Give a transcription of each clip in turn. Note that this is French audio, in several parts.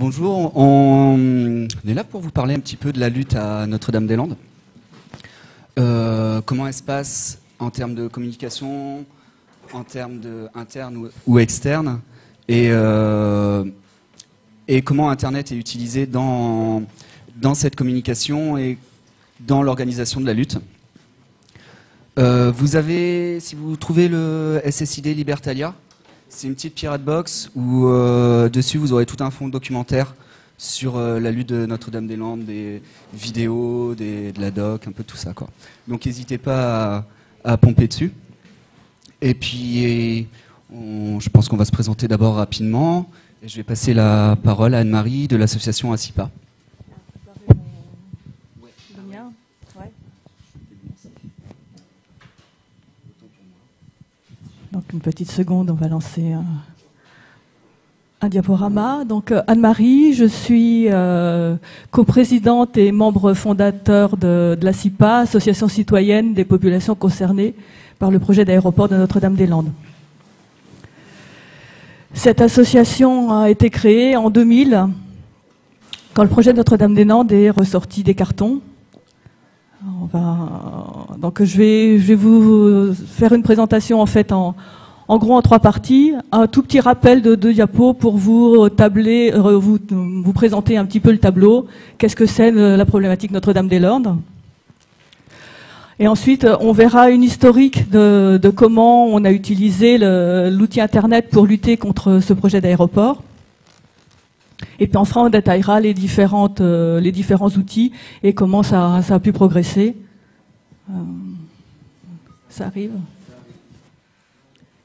Bonjour, on est là pour vous parler un petit peu de la lutte à Notre-Dame-des-Landes. Euh, comment elle se passe en termes de communication, en termes de interne ou, externe, et, euh, et comment Internet est utilisé dans, dans cette communication et dans l'organisation de la lutte. Euh, vous avez, si vous trouvez le SSID Libertalia, c'est une petite pirate box où euh, dessus vous aurez tout un fond documentaire sur euh, la lutte de Notre-Dame-des-Landes, des vidéos, de la doc, un peu tout ça. Quoi. Donc n'hésitez pas à, pomper dessus. Et puis, je pense qu'on va se présenter d'abord rapidement. Et je vais passer la parole à Anne-Marie de l'association ASIPA. Donc une petite seconde, on va lancer un, diaporama. Donc euh, Anne-Marie, je suis euh, coprésidente et membre fondateur de, de la CIPA, Association citoyenne des populations concernées par le projet d'aéroport de Notre-Dame-des-Landes. Cette association a été créée en 2000, quand le projet de Notre-Dame-des-Landes est ressorti des cartons. Donc je vais, je vais vous faire une présentation en fait en, en gros en trois parties. Un tout petit rappel de deux diapos pour vous tabler, euh, vous, vous présenter un petit peu le tableau. Qu'est-ce que c'est euh, la problématique Notre-Dame-des-Landes? Et ensuite, on verra une historique de, de comment on a utilisé l'outil Internet pour lutter contre ce projet d'aéroport. Et puis enfin, on détaillera les, différentes, euh, les différents outils et comment ça, ça a pu progresser. Euh, ça arrive.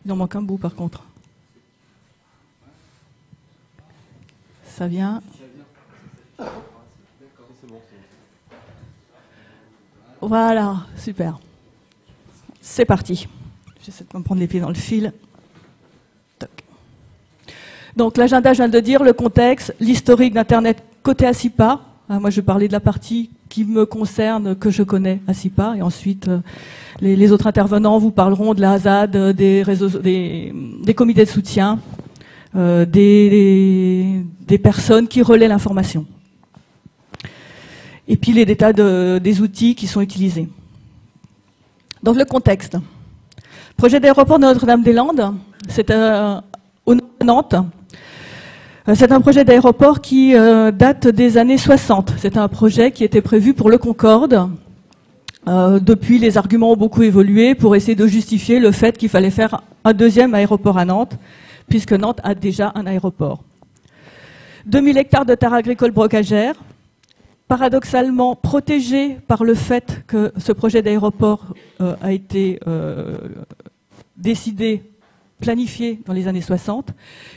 Il en manque un bout par contre. Ça vient. Voilà, super. C'est parti. J'essaie de me prendre les pieds dans le fil. Donc l'agenda, je viens de dire, le contexte, l'historique d'Internet côté ASIPA. Ah, moi, je parlais de la partie qui me concerne, que je connais ASIPA, et ensuite euh, les, autres intervenants vous parleront de la HAZAD, des, réseaux, des, comités de soutien, euh, des, des, personnes qui relaient l'information. Et puis les détails des outils qui sont utilisés. Donc le contexte. Projet d'aéroport de Notre-Dame-des-Landes, c'est euh, au Nantes. Euh, c'est un projet d'aéroport qui euh, date des années 60. C'est un projet qui était prévu pour le Concorde. Euh, depuis, les arguments ont beaucoup évolué pour essayer de justifier le fait qu'il fallait faire un deuxième aéroport à Nantes, puisque Nantes a déjà un aéroport. 2000 hectares de terres agricoles brocagères, paradoxalement protégés par le fait que ce projet d'aéroport a été décidé planifié dans les années 60,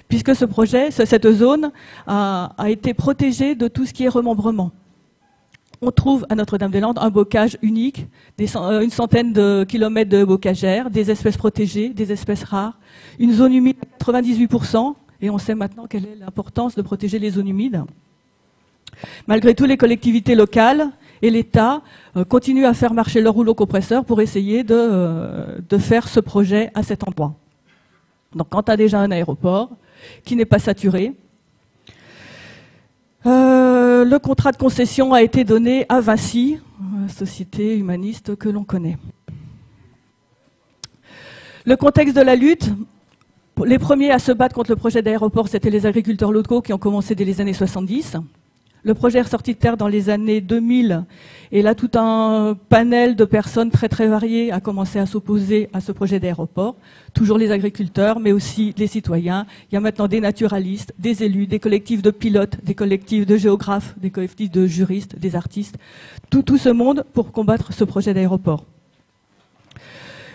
puisque ce projet, cette zone a, été protégée de tout ce qui est remembrement. On trouve à Notre-Dame-des-Landes un bocage unique, euh, une centaine de kilomètres de bocagères, des espèces protégées, des espèces rares, une zone humide à 98%, et on sait maintenant quelle est l'importance de protéger les zones humides. Malgré tout, les collectivités locales et l'État euh, continuent à faire marcher leur rouleau compresseur pour essayer euh, de faire ce projet à cet endroit. Donc quand tu as déjà un aéroport qui n'est pas saturé, euh, le contrat de concession a été donné à Vinci, société humaniste que l'on connaît. Le contexte de la lutte, les premiers à se battre contre le projet d'aéroport, c'était les agriculteurs locaux qui ont commencé dès les années 70. Le projet est ressorti de terre dans les années 2000 et là tout un panel de personnes très très variées a commencé à s'opposer à ce projet d'aéroport. Toujours les agriculteurs mais aussi les citoyens. Il y a maintenant des naturalistes, des élus, des collectifs de pilotes, des collectifs de géographes, des collectifs de juristes, des artistes. Tout, tout ce monde pour combattre ce projet d'aéroport.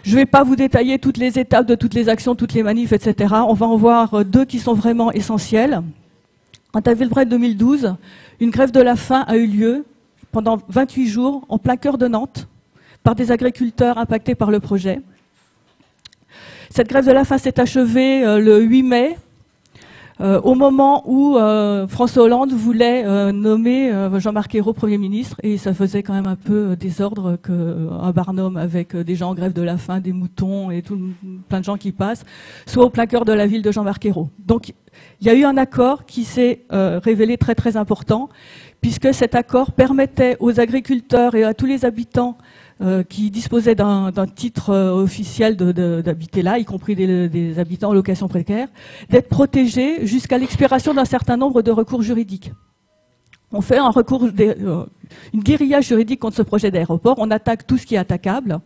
Je ne vais pas vous détailler toutes les étapes de toutes les actions, toutes les manifs, etc. On va en voir deux qui sont vraiment essentielles. En Villebret 2012, une grève de la faim a eu lieu pendant 28 jours en plein cœur de Nantes par des agriculteurs impactés par le projet. Cette grève de la faim s'est achevée euh, le 8 mai. Euh, au moment où euh, François Hollande voulait euh, nommer Jean-Marc Ayrault Premier ministre, et ça faisait quand même un peu désordre qu'un Barnum avec des gens en grève de la faim, des moutons et tout, plein de gens qui passent, soit au plein cœur de la ville de Jean-Marc Ayrault. Donc il y a eu un accord qui s'est révélé très très important, puisque cet accord permettait aux agriculteurs et à tous les habitants euh, qui disposaient d'un titre euh, officiel d'habiter là, y compris des, habitants en location précaire, d'être protégés jusqu'à l'expiration d'un certain nombre de recours juridiques. On fait un recours, euh, une guérilla juridique contre ce projet d'aéroport, on attaque tout ce qui est attaquable,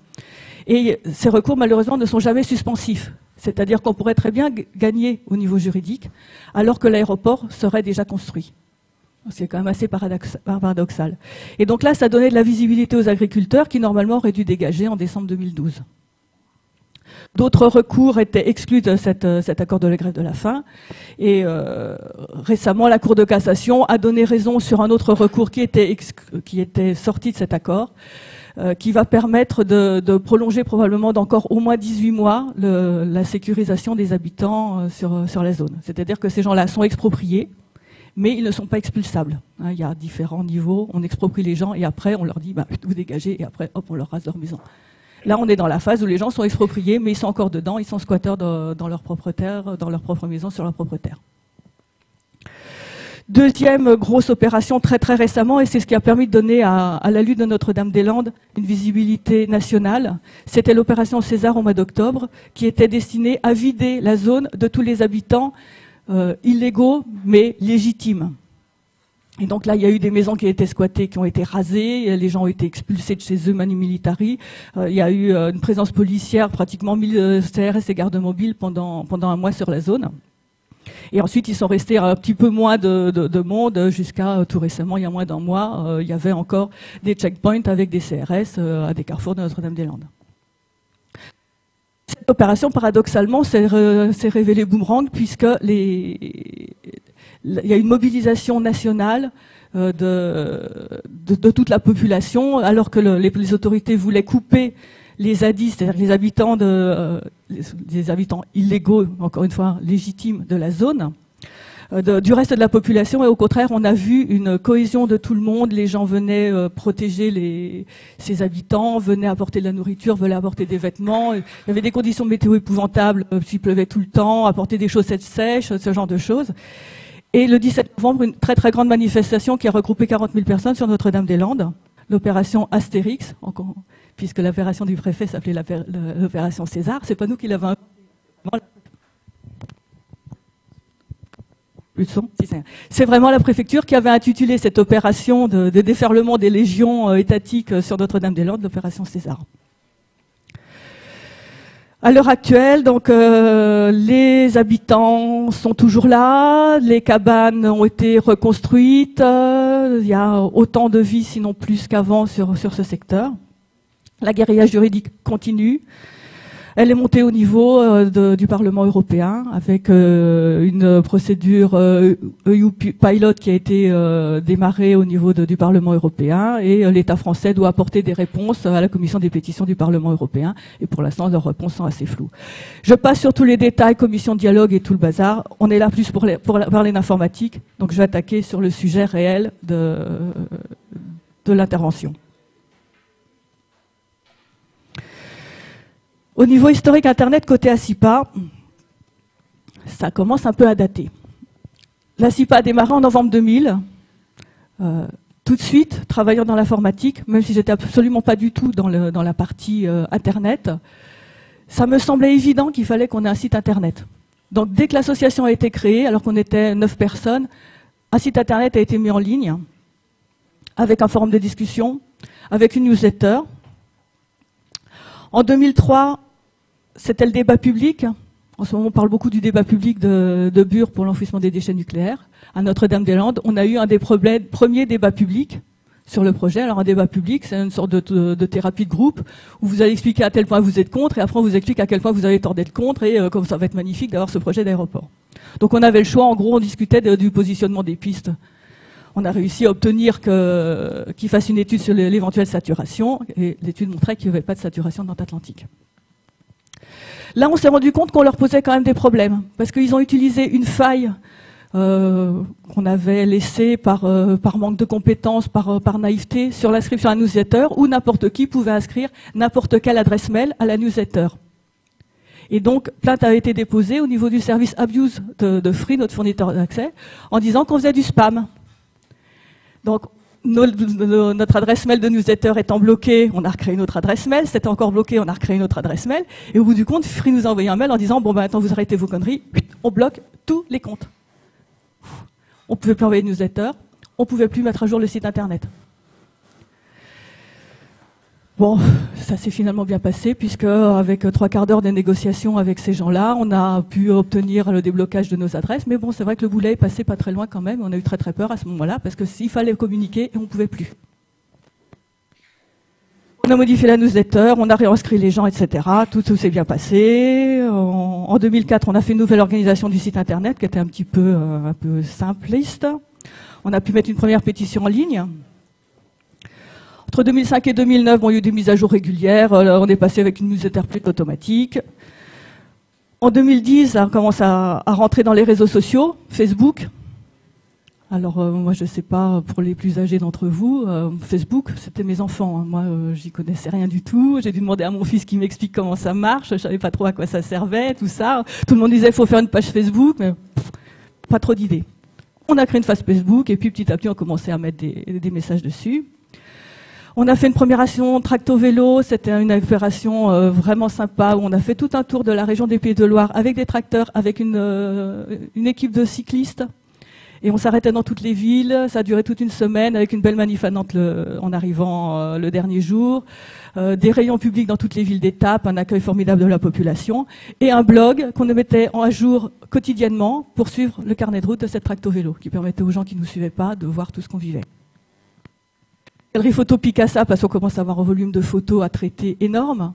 et ces recours malheureusement ne sont jamais suspensifs. C'est-à-dire qu'on pourrait très bien gagner au niveau juridique, alors que l'aéroport serait déjà construit. C'est quand même assez paradoxal. Et donc là, ça donnait de la visibilité aux agriculteurs qui normalement auraient dû dégager en décembre 2012. D'autres recours étaient exclus de euh, cet accord de la grève de la faim. Et euh, récemment, la Cour de cassation a donné raison sur un autre recours qui était, qui était sorti de cet accord, euh, qui va permettre de, prolonger probablement d'encore au moins 18 mois la sécurisation des habitants sur, sur la zone. C'est-à-dire que ces gens-là sont expropriés mais ils ne sont pas expulsables. Hein, il y a différents niveaux, on exproprie les gens et après on leur dit bah, vous dégagez et après hop on leur rase leur maison. Là on est dans la phase où les gens sont expropriés mais ils sont encore dedans, ils sont squatteurs dans, leur propre terre, dans leur propre maison, sur leur propre terre. Deuxième grosse opération très très récemment, et c'est ce qui a permis de donner à, la lutte de Notre-Dame-des-Landes une visibilité nationale, c'était l'opération César au mois d'octobre, qui était destinée à vider la zone de tous les habitants euh, illégaux mais légitimes. Et donc là, il y a eu des maisons qui été squattées, qui ont été rasées, les gens ont été expulsés de chez eux, manu militari. Euh, il y a eu euh, une présence policière, pratiquement 1000 CRS et gardes mobiles pendant, pendant un mois sur la zone. Et ensuite, ils sont restés un petit peu moins de, de, monde jusqu'à tout récemment, il y a moins d'un mois, il y avait encore des checkpoints avec des CRS à des carrefours de Notre-Dame-des-Landes. Cette opération, paradoxalement, s'est révélée boomerang puisque les, il y a une mobilisation nationale euh, de, toute la population, alors que le, les, autorités voulaient couper les zadis, c'est-à-dire les habitants de, euh, les habitants illégaux, encore une fois légitimes de la zone. Euh, du reste de la population. Et au contraire on a vu une cohésion de tout le monde. Les gens venaient euh, protéger les, ces habitants venaient apporter de la nourriture venaient apporter des vêtements. Il y avait des conditions météo épouvantables euh, s'il pleuvait tout le temps apporter des chaussettes sèches ce genre de choses. Et le 17 novembre une très très grande manifestation qui a regroupé 40 000 personnes sur Notre-Dame-des-Landes. L'opération Astérix puisque l'opération du préfet s'appelait l'opération César. C'est pas nous qui l'avons c'est vraiment la préfecture qui avait intitulé cette opération de, déferlement des légions euh, étatiques euh, sur Notre-Dame-des-Landes, l'opération César. À l'heure actuelle, donc euh, les habitants sont toujours là, les cabanes ont été reconstruites, il y a autant de vie, sinon plus qu'avant, sur, sur ce secteur. La guérilla juridique continue. Elle est montée au niveau euh, du Parlement européen avec euh, une procédure EU e pilot qui a été euh, démarrée au niveau du Parlement européen et l'État français doit apporter des réponses à la commission des pétitions du Parlement européen et pour l'instant leurs réponses sont assez floues. Je passe sur tous les détails, commission de dialogue et tout le bazar. On est là plus pour, parler d'informatique, donc je vais attaquer sur le sujet réel de l'intervention. Au niveau historique Internet, côté ASIPA, ça commence un peu à dater. La a démarré en novembre 2000. Euh, tout de suite, travaillant dans l'informatique, même si j'étais absolument pas du tout dans, la partie euh, Internet, ça me semblait évident qu'il fallait qu'on ait un site Internet. Donc dès que l'association a été créée, alors qu'on était neuf personnes, un site Internet a été mis en ligne, avec un forum de discussion, avec une newsletter. En 2003, c'était le débat public. En ce moment, on parle beaucoup du débat public de, de Bure pour l'enfouissement des déchets nucléaires. À Notre-Dame-des-Landes, on a eu un des premiers débats publics sur le projet. Alors un débat public, c'est une sorte de, thérapie de groupe où vous allez expliquer à quel point vous êtes contre et après on vous explique à quel point vous avez tort d'être contre et euh, comme ça va être magnifique d'avoir ce projet d'aéroport. Donc on avait le choix, en gros on discutait du positionnement des pistes. On a réussi à obtenir qu'il fasse une étude sur l'éventuelle saturation et l'étude montrait qu'il n'y avait pas de saturation dans l'Atlantique. Là, on s'est rendu compte qu'on leur posait quand même des problèmes, parce qu'ils ont utilisé une faille euh, qu'on avait laissé par, euh, par manque de compétences, par, euh, naïveté sur l'inscription à newsletter, où n'importe qui pouvait inscrire n'importe quelle adresse mail à la newsletter. Et donc, plainte a été déposée au niveau du service Abuse de, Free, notre fournisseur d'accès, en disant qu'on faisait du spam. Notre adresse mail de newsletter étant bloquée, on a recréé une autre adresse mail. C'était encore bloqué, on a recréé une autre adresse mail. Et au bout du compte, Free nous a envoyé un mail en disant bon ben attends, vous arrêtez vos conneries, on bloque tous les comptes. On pouvait plus envoyer de newsletter, on pouvait plus mettre à jour le site internet. Bon, ça s'est finalement bien passé puisque avec trois quarts d'heure de négociations avec ces gens-là, on a pu obtenir le déblocage de nos adresses. Mais bon, c'est vrai que le boulet est passé pas très loin quand même. On a eu très très peur à ce moment-là parce que s'il fallait communiquer, on pouvait plus. On a modifié la newsletter, on a réinscrit les gens, etc. Tout, s'est bien passé. En, 2004, on a fait une nouvelle organisation du site internet qui était un petit peu, euh, un peu simpliste. On a pu mettre une première pétition en ligne. Entre 2005 et 2009, bon, il y a eu des mises à jour régulières. Euh, on est passé avec une newsletter automatique. En 2010, on commence à, rentrer dans les réseaux sociaux, Facebook. Alors euh, moi, je ne sais pas pour les plus âgés d'entre vous, euh, Facebook, c'était mes enfants. Hein. Moi, j'y connaissais rien du tout. J'ai dû demander à mon fils qui m'explique comment ça marche. Je savais pas trop à quoi ça servait, tout ça. Tout le monde disait il faut faire une page Facebook, mais pas trop d'idées. On a créé une page Facebook et puis petit à petit, on a commencé à mettre des messages dessus. On a fait une première action tracto-vélo, c'était une opération euh, vraiment sympa où on a fait tout un tour de la région des Pays de Loire avec des tracteurs, avec une, euh, une équipe de cyclistes. Et on s'arrêtait dans toutes les villes. Ça a duré toute une semaine avec une belle manif en arrivant euh, le dernier jour. des rayons publics dans toutes les villes d'étape, un accueil formidable de la population et un blog qu'on mettait en jour quotidiennement pour suivre le carnet de route de cette tracto-vélo qui permettait aux gens qui ne nous suivaient pas de voir tout ce qu'on vivait. Galerie photo Picasa, parce qu'on commence à avoir un volume de photos à traiter énorme.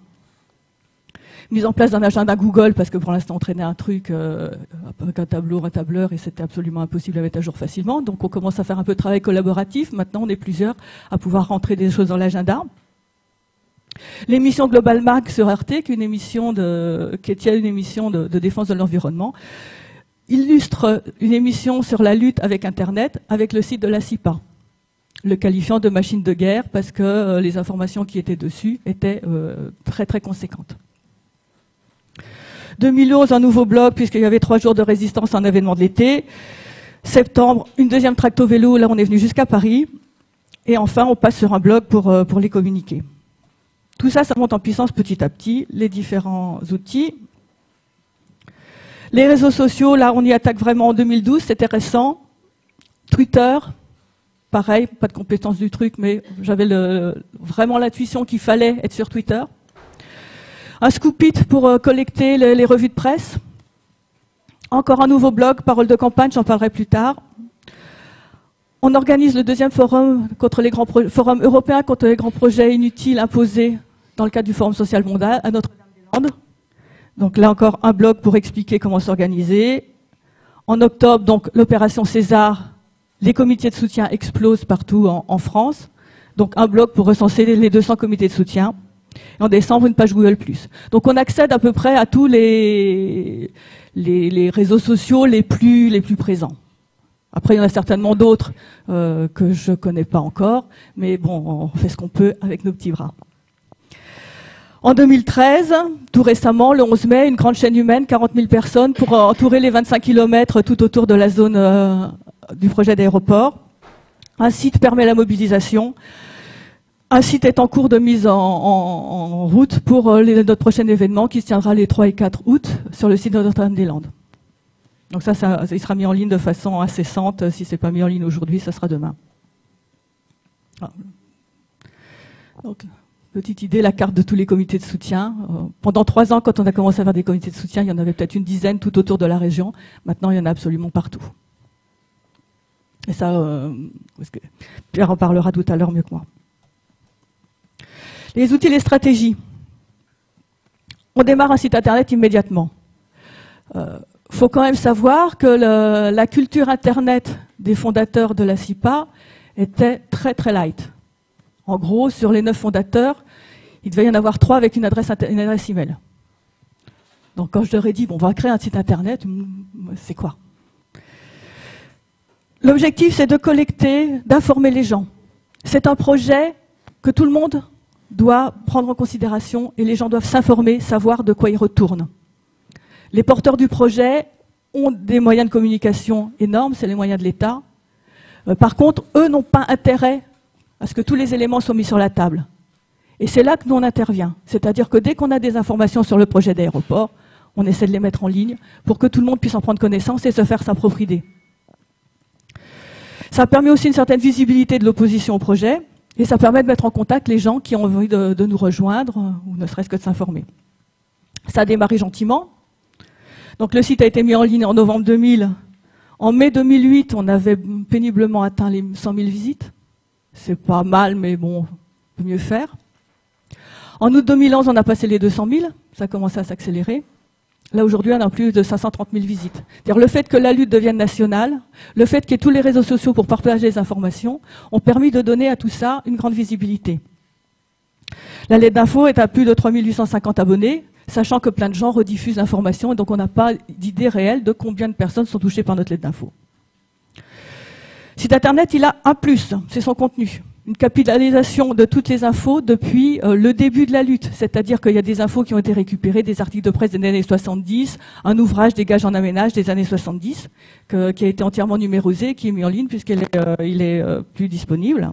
Mise en place d'un agenda Google, parce que pour l'instant on traînait un truc euh, avec un tableau, un tableur, et c'était absolument impossible à mettre à jour facilement. Donc on commence à faire un peu de travail collaboratif. Maintenant on est plusieurs à pouvoir rentrer des choses dans l'agenda. L'émission Global Mag sur RT, qui est une émission de, qui une émission de défense de l'environnement, illustre une émission sur la lutte avec Internet avec le site de la CIPA le qualifiant de machine de guerre parce que euh, les informations qui étaient dessus étaient euh, très très conséquentes. 2011, un nouveau blog puisqu'il y avait trois jours de résistance en événement de l'été. Septembre, une deuxième tracto vélo, là on est venu jusqu'à Paris. Et enfin, on passe sur un blog pour, euh, pour les communiquer. Tout ça, ça monte en puissance petit à petit, les différents outils. Les réseaux sociaux, là on y attaque vraiment en 2012, c'était récent. Twitter, pareil, pas de compétence du truc, mais j'avais vraiment l'intuition qu'il fallait être sur Twitter. Un scoopit pour euh, collecter les, revues de presse. Encore un nouveau blog, Parole de campagne, j'en parlerai plus tard. On organise le deuxième forum, forum européen contre les grands projets inutiles imposés dans le cadre du Forum social mondial à Notre-Dame-des-Landes. Donc là encore un blog pour expliquer comment s'organiser. En octobre, donc l'opération César les comités de soutien explosent partout en, France. Donc un blog pour recenser les 200 comités de soutien. Et en décembre, une page Google+. Donc on accède à peu près à tous les, réseaux sociaux les plus, les plus présents. Après, il y en a certainement d'autres euh, que je ne connais pas encore, mais bon, on fait ce qu'on peut avec nos petits bras. En 2013, tout récemment, le 11 mai, une grande chaîne humaine, 40 000 personnes, pour entourer les 25 km tout autour de la zone euh, du projet d'aéroport. Un site permet la mobilisation. Un site est en cours de mise en, route pour euh, notre prochain événement qui se tiendra les 3 et 4 août sur le site de Notre-Dame-des-Landes. Donc ça, il sera mis en ligne de façon incessante. Si ce n'est pas mis en ligne aujourd'hui, ça sera demain. Ah. Petite idée, la carte de tous les comités de soutien. Euh, pendant trois ans, quand on a commencé à faire des comités de soutien, il y en avait peut-être une dizaine tout autour de la région. Maintenant, il y en a absolument partout. Et ça, euh, Pierre en parlera tout à l'heure mieux que moi. Les outils, les stratégies. On démarre un site internet immédiatement. Il euh, faut quand même savoir que la culture internet des fondateurs de la CIPA était très très light. En gros, sur les neuf fondateurs, il devait y en avoir trois avec une adresse, une adresse email. Donc quand je leur ai dit, bon, on va créer un site internet, c'est quoi? L'objectif, c'est de collecter, d'informer les gens. C'est un projet que tout le monde doit prendre en considération et les gens doivent s'informer, savoir de quoi ils retournent. Les porteurs du projet ont des moyens de communication énormes, c'est les moyens de l'État. Euh, par contre, eux n'ont pas intérêt à ce que tous les éléments soient mis sur la table. Et c'est là que nous on intervient. C'est-à-dire que dès qu'on a des informations sur le projet d'aéroport, on essaie de les mettre en ligne pour que tout le monde puisse en prendre connaissance et se faire sa propre idée. Ça permet aussi une certaine visibilité de l'opposition au projet et ça permet de mettre en contact les gens qui ont envie de, nous rejoindre ou ne serait-ce que de s'informer. Ça a démarré gentiment. Donc le site a été mis en ligne en novembre 2000. En mai 2008, on avait péniblement atteint les 100 000 visites. C'est pas mal, mais bon, on peut mieux faire. En août 2011, on a passé les 200 000. Ça a commencé à s'accélérer. Là, aujourd'hui, on a plus de 530 000 visites. le fait que la lutte devienne nationale, le fait qu'il y ait tous les réseaux sociaux pour partager les informations, ont permis de donner à tout ça une grande visibilité. La lettre d'info est à plus de 3850 abonnés, sachant que plein de gens rediffusent l'information, et donc on n'a pas d'idée réelle de combien de personnes sont touchées par notre lettre d'info. Site Internet, il a un plus, c'est son contenu une capitalisation de toutes les infos depuis euh, le début de la lutte. C'est-à-dire qu'il y a des infos qui ont été récupérées, des articles de presse des années 70, un ouvrage des gages en aménage des années 70, qui a été entièrement numérisé, qui est mis en ligne puisqu'il est, euh, euh, plus disponible.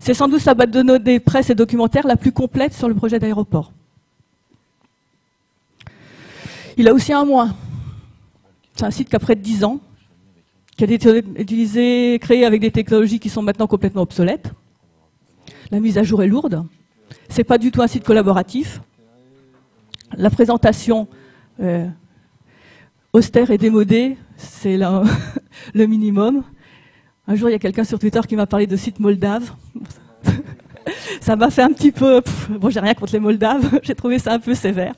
C'est sans doute la base de données presse et documentaire la plus complète sur le projet d'aéroport. Il a aussi un moins. C'est un site qui a près de 10 ans, qui a été utilisé, créé avec des technologies qui sont maintenant complètement obsolètes. La mise à jour est lourde. C'est pas du tout un site collaboratif. La présentation euh, austère et démodée, c'est le minimum. Un jour, il y a quelqu'un sur Twitter qui m'a parlé de site moldave. ça m'a fait un petit peu. bon, j'ai rien contre les Moldaves. j'ai trouvé ça un peu sévère.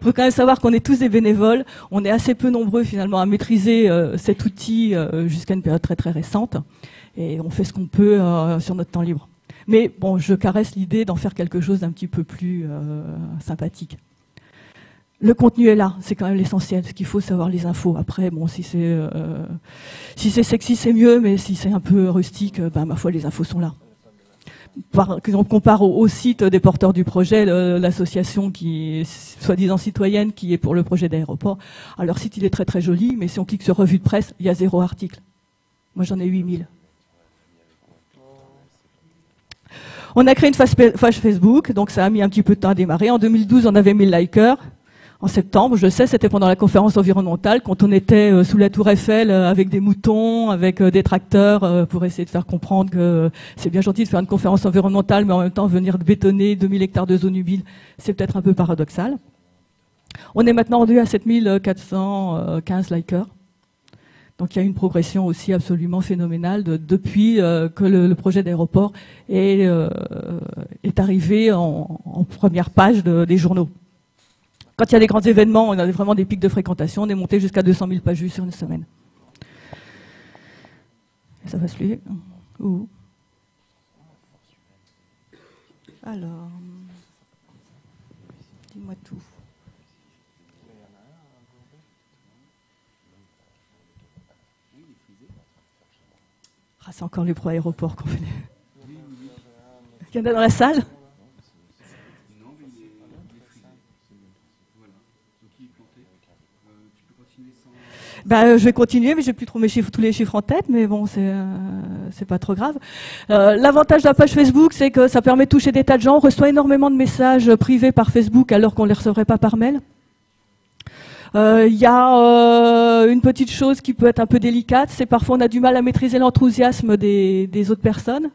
Il faut quand même savoir qu'on est tous des bénévoles. On est assez peu nombreux finalement à maîtriser euh, cet outil euh, jusqu'à une période très très récente. Et on fait ce qu'on peut euh, sur notre temps libre. Mais bon, je caresse l'idée d'en faire quelque chose d'un petit peu plus sympathique. Le contenu est là, c'est quand même l'essentiel. Ce qu'il faut savoir les infos. Après, bon, si c'est si c'est sexy, c'est mieux, mais si c'est un peu rustique, ben ma foi, les infos sont là on compare au, site des porteurs du projet, l'association qui est soi-disant citoyenne, qui est pour le projet d'aéroport. Alors, site, il est très très joli, mais si on clique sur revue de presse, il y a zéro article. Moi, j'en ai 8000. On a créé une page Facebook, donc ça a mis un petit peu de temps à démarrer. En 2012, on avait 1000 likers en septembre. Je sais, c'était pendant la conférence environnementale, quand on était euh, sous la tour Eiffel euh, avec des moutons, avec euh, des tracteurs, pour essayer de faire comprendre que c'est bien gentil de faire une conférence environnementale, mais en même temps venir bétonner 2000 hectares de zone humide, c'est peut-être un peu paradoxal. On est maintenant rendu à 7415 likers. Donc il y a une progression aussi absolument phénoménale depuis que le, projet d'aéroport est arrivé en, première page des journaux. Quand il y a des grands événements, on a vraiment des pics de fréquentation. On est monté jusqu'à 200 000 pages vues sur une semaine. Ça va se suivre. Où Alors, dis-moi tout. Ah, c'est encore les pro-aéroports qu'on fait. Il y en a dans la salle? Euh, je vais continuer, mais j'ai plus trop mes chiffres, tous les chiffres en tête, mais bon, c'est euh, pas trop grave. Euh, L'avantage de la page Facebook, c'est que ça permet de toucher des tas de gens. On reçoit énormément de messages privés par Facebook alors qu'on les recevrait pas par mail. Il euh, y a une petite chose qui peut être un peu délicate, c'est parfois on a du mal à maîtriser l'enthousiasme des, des, autres personnes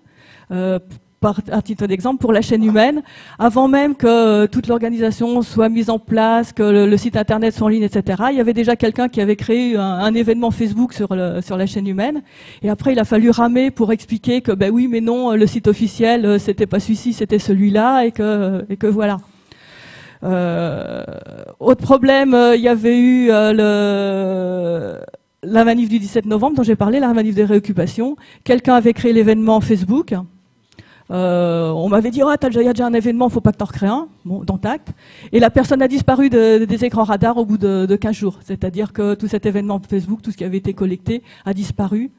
par, à titre d'exemple, pour la chaîne humaine, avant même que euh, toute l'organisation soit mise en place, que le, site internet soit en ligne, etc., il y avait déjà quelqu'un qui avait créé un, événement Facebook sur, sur la chaîne humaine. Et après, il a fallu ramer pour expliquer que, ben oui, mais non, le site officiel, euh, c'était pas celui-ci, c'était celui-là, et que, et que voilà. Euh, autre problème, il y avait eu le, la manif du 17 novembre dont j'ai parlé, la manif des réoccupations. Quelqu'un avait créé l'événement Facebook. Euh, on m'avait dit, oh, il y a déjà un événement, faut pas que tu en recrées un, bon, dans Tact. Et la personne a disparu des écrans radars au bout de, de 15 jours. C'est-à-dire que tout cet événement Facebook, tout ce qui avait été collecté, a disparu.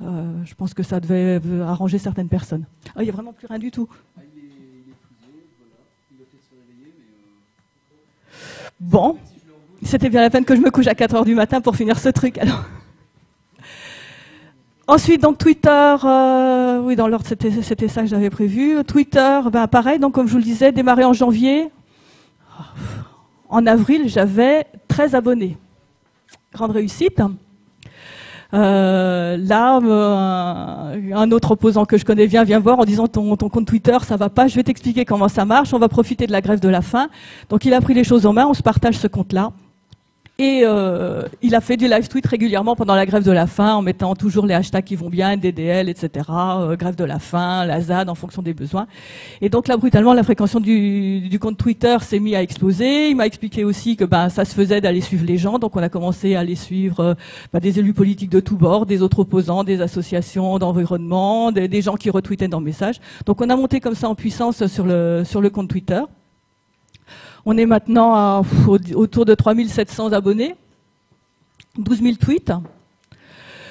Euh, je pense que ça devait arranger certaines personnes. Ah, il n'y a vraiment plus rien du tout. Bon, c'était bien la peine que je me couche à 4 heures du matin pour finir ce truc. Alors. Ensuite, donc Twitter, euh, oui, dans l'ordre, c'était ça que j'avais prévu. Twitter, ben pareil, donc comme je vous le disais, démarré en janvier. En avril, j'avais 13 abonnés. Grande réussite. Euh, là, euh, un autre opposant que je connais bien vient voir en disant ton, ton compte Twitter, ça va pas, je vais t'expliquer comment ça marche, on va profiter de la grève de la faim. Donc il a pris les choses en main, on se partage ce compte-là. Et euh, il a fait du live tweet régulièrement pendant la grève de la faim, en mettant toujours les hashtags qui vont bien, DDL, etc., euh, grève de la faim, la ZAD, en fonction des besoins. Et donc là, brutalement, la fréquentation du, du compte Twitter s'est mise à exploser. Il m'a expliqué aussi que ben, ça se faisait d'aller suivre les gens, donc on a commencé à aller suivre euh, ben, des élus politiques de tous bords, des autres opposants, des associations d'environnement, des, gens qui retweetaient dans messages. Donc on a monté comme ça en puissance sur le, sur le compte Twitter. On est maintenant autour de 3700 abonnés, 12 000 tweets.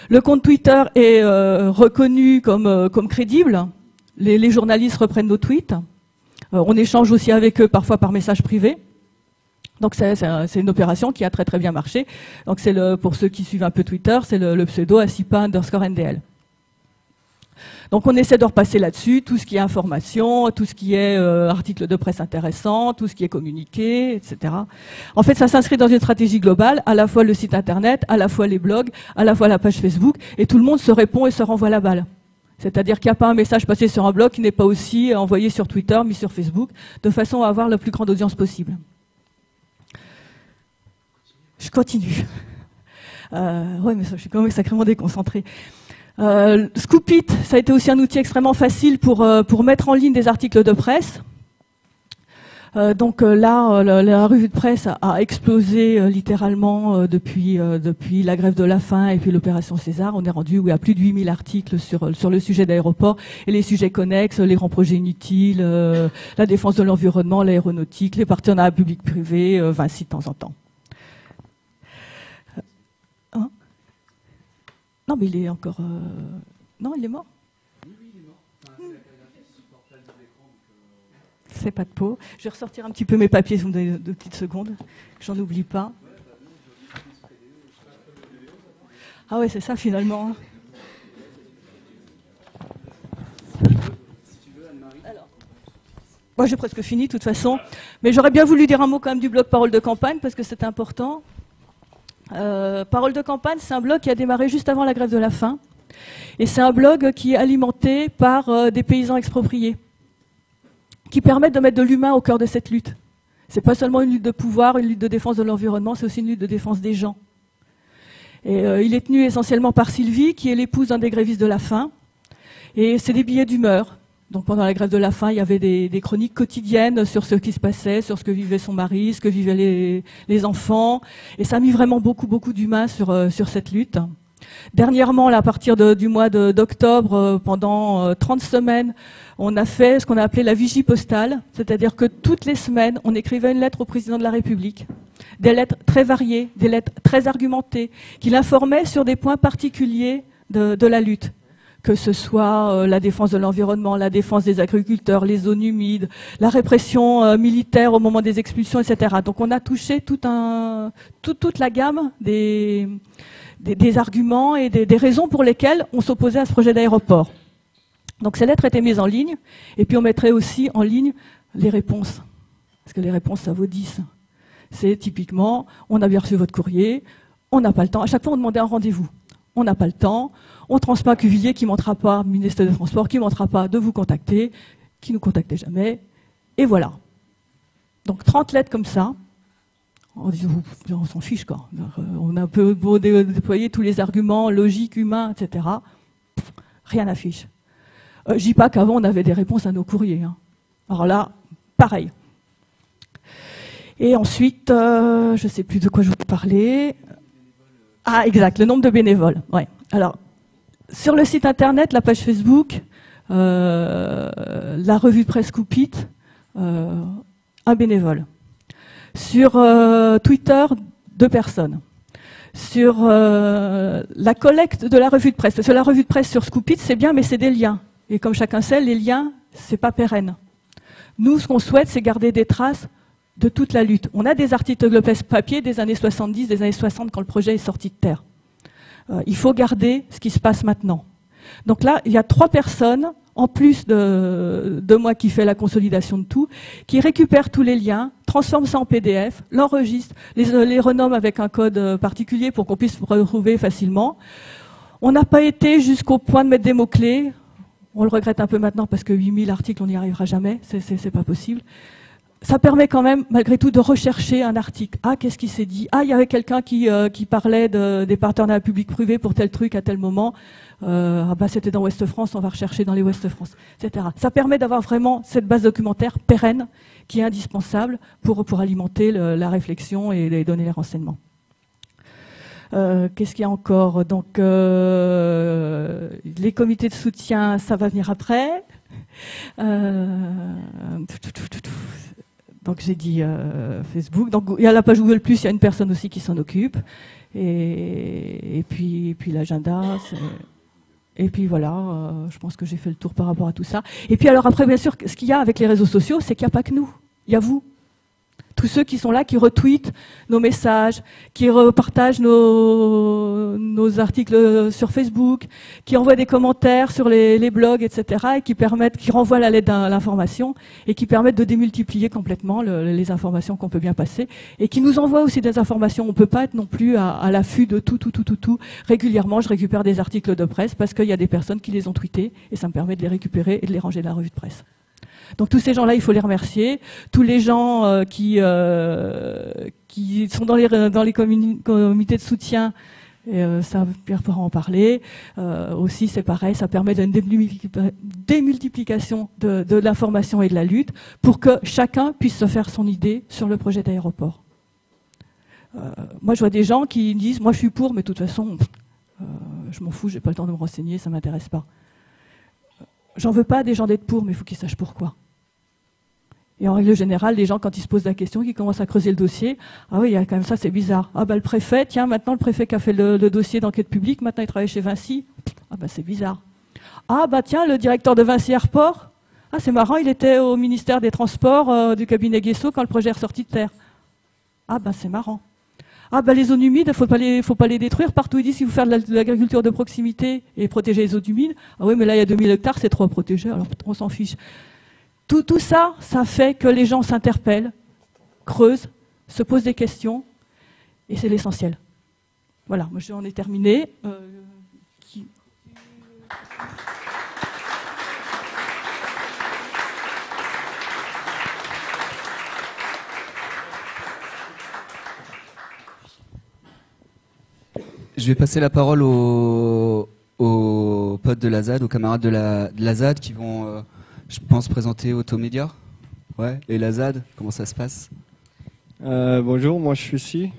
Le compte Twitter est euh, reconnu comme, euh, crédible. Les, journalistes reprennent nos tweets. Euh, on échange aussi avec eux parfois par message privé. Donc c'est une opération qui a très très bien marché. Donc c'est pour ceux qui suivent un peu Twitter, c'est le, le, pseudo asipa underscore NDL. Donc on essaie de repasser là-dessus, tout ce qui est information, tout ce qui est euh, article de presse intéressant, tout ce qui est communiqué, etc. En fait, ça s'inscrit dans une stratégie globale, à la fois le site internet, à la fois les blogs, à la fois la page Facebook, et tout le monde se répond et se renvoie la balle. C'est-à-dire qu'il n'y a pas un message passé sur un blog qui n'est pas aussi envoyé sur Twitter, mis sur Facebook, de façon à avoir la plus grande audience possible. Je continue. Euh, ouais, mais je suis quand même sacrément déconcentrée. Euh, Scoopit, ça a été aussi un outil extrêmement facile pour, euh, mettre en ligne des articles de presse. Euh, donc euh, là, la, revue de presse a, explosé littéralement depuis, la grève de la faim et puis l'opération César. On est rendu oui, à plus de 8000 articles sur, sur le sujet d'aéroport et les sujets connexes, les grands projets inutiles, la défense de l'environnement, l'aéronautique, les partenariats publics-privés, Vinci de temps en temps. Non, mais il est encore. Euh, non, il est mort. Oui, oui, il est mort. C'est pas de peau. Je vais ressortir un petit peu mes papiers, vous me donnez deux petites secondes. J'en oublie pas. Ah ouais, c'est ça finalement. Moi, j'ai presque fini de toute façon. Mais j'aurais bien voulu dire un mot quand même du blog Parole de campagne parce que c'est important. Euh, Parole de campagne, c'est un blog qui a démarré juste avant la grève de la faim. Et c'est un blog qui est alimenté par euh, des paysans expropriés, qui permettent de mettre de l'humain au cœur de cette lutte. C'est pas seulement une lutte de pouvoir, une lutte de défense de l'environnement, c'est aussi une lutte de défense des gens. Et euh, il est tenu essentiellement par Sylvie, qui est l'épouse d'un des grévistes de la faim. Et c'est des billets d'humeur. Donc pendant la grève de la faim, il y avait des, chroniques quotidiennes sur ce qui se passait, sur ce que vivait son mari, ce que vivaient les, enfants. Et ça a mis vraiment beaucoup, beaucoup d'humains sur, euh, cette lutte. Dernièrement, à partir du mois d'octobre, euh, pendant 30 euh, semaines, on a fait ce qu'on a appelé la vigie postale, c'est-à-dire que toutes les semaines, on écrivait une lettre au président de la République, des lettres très variées, des lettres très argumentées, qui l'informaient sur des points particuliers de la lutte que ce soit euh, la défense de l'environnement, la défense des agriculteurs, les zones humides, la répression euh, militaire au moment des expulsions, etc. Donc on a touché toute la gamme des, arguments et des, des, raisons pour lesquelles on s'opposait à ce projet d'aéroport. Donc ces lettres étaient mises en ligne, et puis on mettrait aussi en ligne les réponses, parce que les réponses, ça vaut 10. C'est typiquement, on a bien reçu votre courrier, on n'a pas le temps. À chaque fois, on demandait un rendez-vous. On n'a pas le temps on transmet à Cuvillier qui ne montrera pas, ministre des Transports, qui ne montrera pas de vous contacter, qui ne nous contactait jamais. Et voilà. Donc 30 lettres comme ça. On, on s'en fiche quoi. Euh, on a un peu beau déployer tous les arguments logiques, humains, etc. rien n'affiche. Euh, je dis pas qu'avant on avait des réponses à nos courriers. Hein. Alors là, pareil. Et ensuite, euh, je ne sais plus de quoi je voulais parler. Ah, exact, le nombre de bénévoles. Ouais. Alors, sur le site internet, la page Facebook, la revue presse Coupit, un bénévole. Sur Twitter, deux personnes sur la collecte de la revue de presse. Parce que la revue de presse sur Scoopit, c'est bien, mais c'est des liens. Et comme chacun sait, les liens, c'est pas pérenne. Nous, ce qu'on souhaite, c'est garder des traces de toute la lutte. On a des articles de papier des années 70, des années 60, quand le projet est sorti de terre. Euh, il faut garder ce qui se passe maintenant. Donc là, il y a trois personnes, en plus de, moi qui fais la consolidation de tout, qui récupèrent tous les liens, transforment ça en PDF, l'enregistrent, les, les renomment avec un code particulier pour qu'on puisse retrouver facilement. On n'a pas été jusqu'au point de mettre des mots-clés. On le regrette un peu maintenant parce que 8000 articles, on n'y arrivera jamais. C'est pas possible ça permet quand même, malgré tout, de rechercher un article. Ah, qu'est-ce qui s'est dit? Ah, il y avait quelqu'un qui, euh, parlait de, des partenariats publics-privés pour tel truc à tel moment. Euh, ah bah c'était dans Ouest France, on va rechercher dans les Ouest France, etc. Ça permet d'avoir vraiment cette base documentaire pérenne qui est indispensable pour, alimenter la réflexion et, donner les renseignements. Euh, Qu'est-ce qu'il y a encore? Donc, les comités de soutien, ça va venir après. Donc j'ai dit euh, Facebook. Donc il y a la page Google il y a une personne aussi qui s'en occupe. Et, puis, puis l'agenda. Et puis voilà, euh, je pense que j'ai fait le tour par rapport à tout ça. Et puis alors après, bien sûr, ce qu'il y a avec les réseaux sociaux, c'est qu'il n'y a pas que nous. Il y a vous tous ceux qui sont là, qui retweetent nos messages, qui repartagent nos, articles sur Facebook, qui envoient des commentaires sur les, blogs, etc., et qui permettent, qui renvoient la lettre d'information et qui permettent de démultiplier complètement les informations qu'on peut bien passer et qui nous envoient aussi des informations. On peut pas être non plus à, à l'affût de tout, tout, tout, tout, tout. Régulièrement, je récupère des articles de presse parce qu'il y a des personnes qui les ont tweetés et ça me permet de les récupérer et de les ranger dans la revue de presse. Donc tous ces gens-là, il faut les remercier. Tous les gens euh, qui, euh, qui sont dans les, dans les comités de soutien, euh, ça, Pierre pourra en parler. aussi, c'est pareil, ça permet d'une démultiplication de, de l'information et de la lutte pour que chacun puisse se faire son idée sur le projet d'aéroport. moi, je vois des gens qui disent, moi je suis pour, mais de toute façon, je m'en fous, j'ai pas le temps de me renseigner, ça m'intéresse pas. J'en veux pas des gens d'être pour, mais il faut qu'ils sachent pourquoi. Et en règle générale, les gens, quand ils se posent la question, qui commencent à creuser le dossier, ah oui, il y a quand même ça, c'est bizarre. Ah bah le préfet, tiens, maintenant le préfet qui a fait le, dossier d'enquête publique, maintenant il travaille chez Vinci. Ah bah c'est bizarre. Ah bah tiens, le directeur de Vinci Airport, ah c'est marrant, il était au ministère des Transports euh, du cabinet Guesso quand le projet est ressorti de terre. Ah bah c'est marrant. Ah ben les zones humides, il faut pas les, faut pas les détruire. Partout ils disent qu'il faut faire de l'agriculture de proximité et protéger les zones humides. Ah oui, mais là il y a 2000 hectares, c'est trop à protéger, alors on s'en fiche. Tout, tout ça, ça fait que les gens s'interpellent, creusent, se posent des questions, et c'est l'essentiel. Voilà, moi j'en ai terminé. Euh, Je vais passer la parole aux, potes de la ZAD, aux camarades de la, ZAD qui vont, euh, je pense, présenter Automédia. Ouais, et la ZAD, comment ça se passe? Euh, Bonjour, moi je suis ici.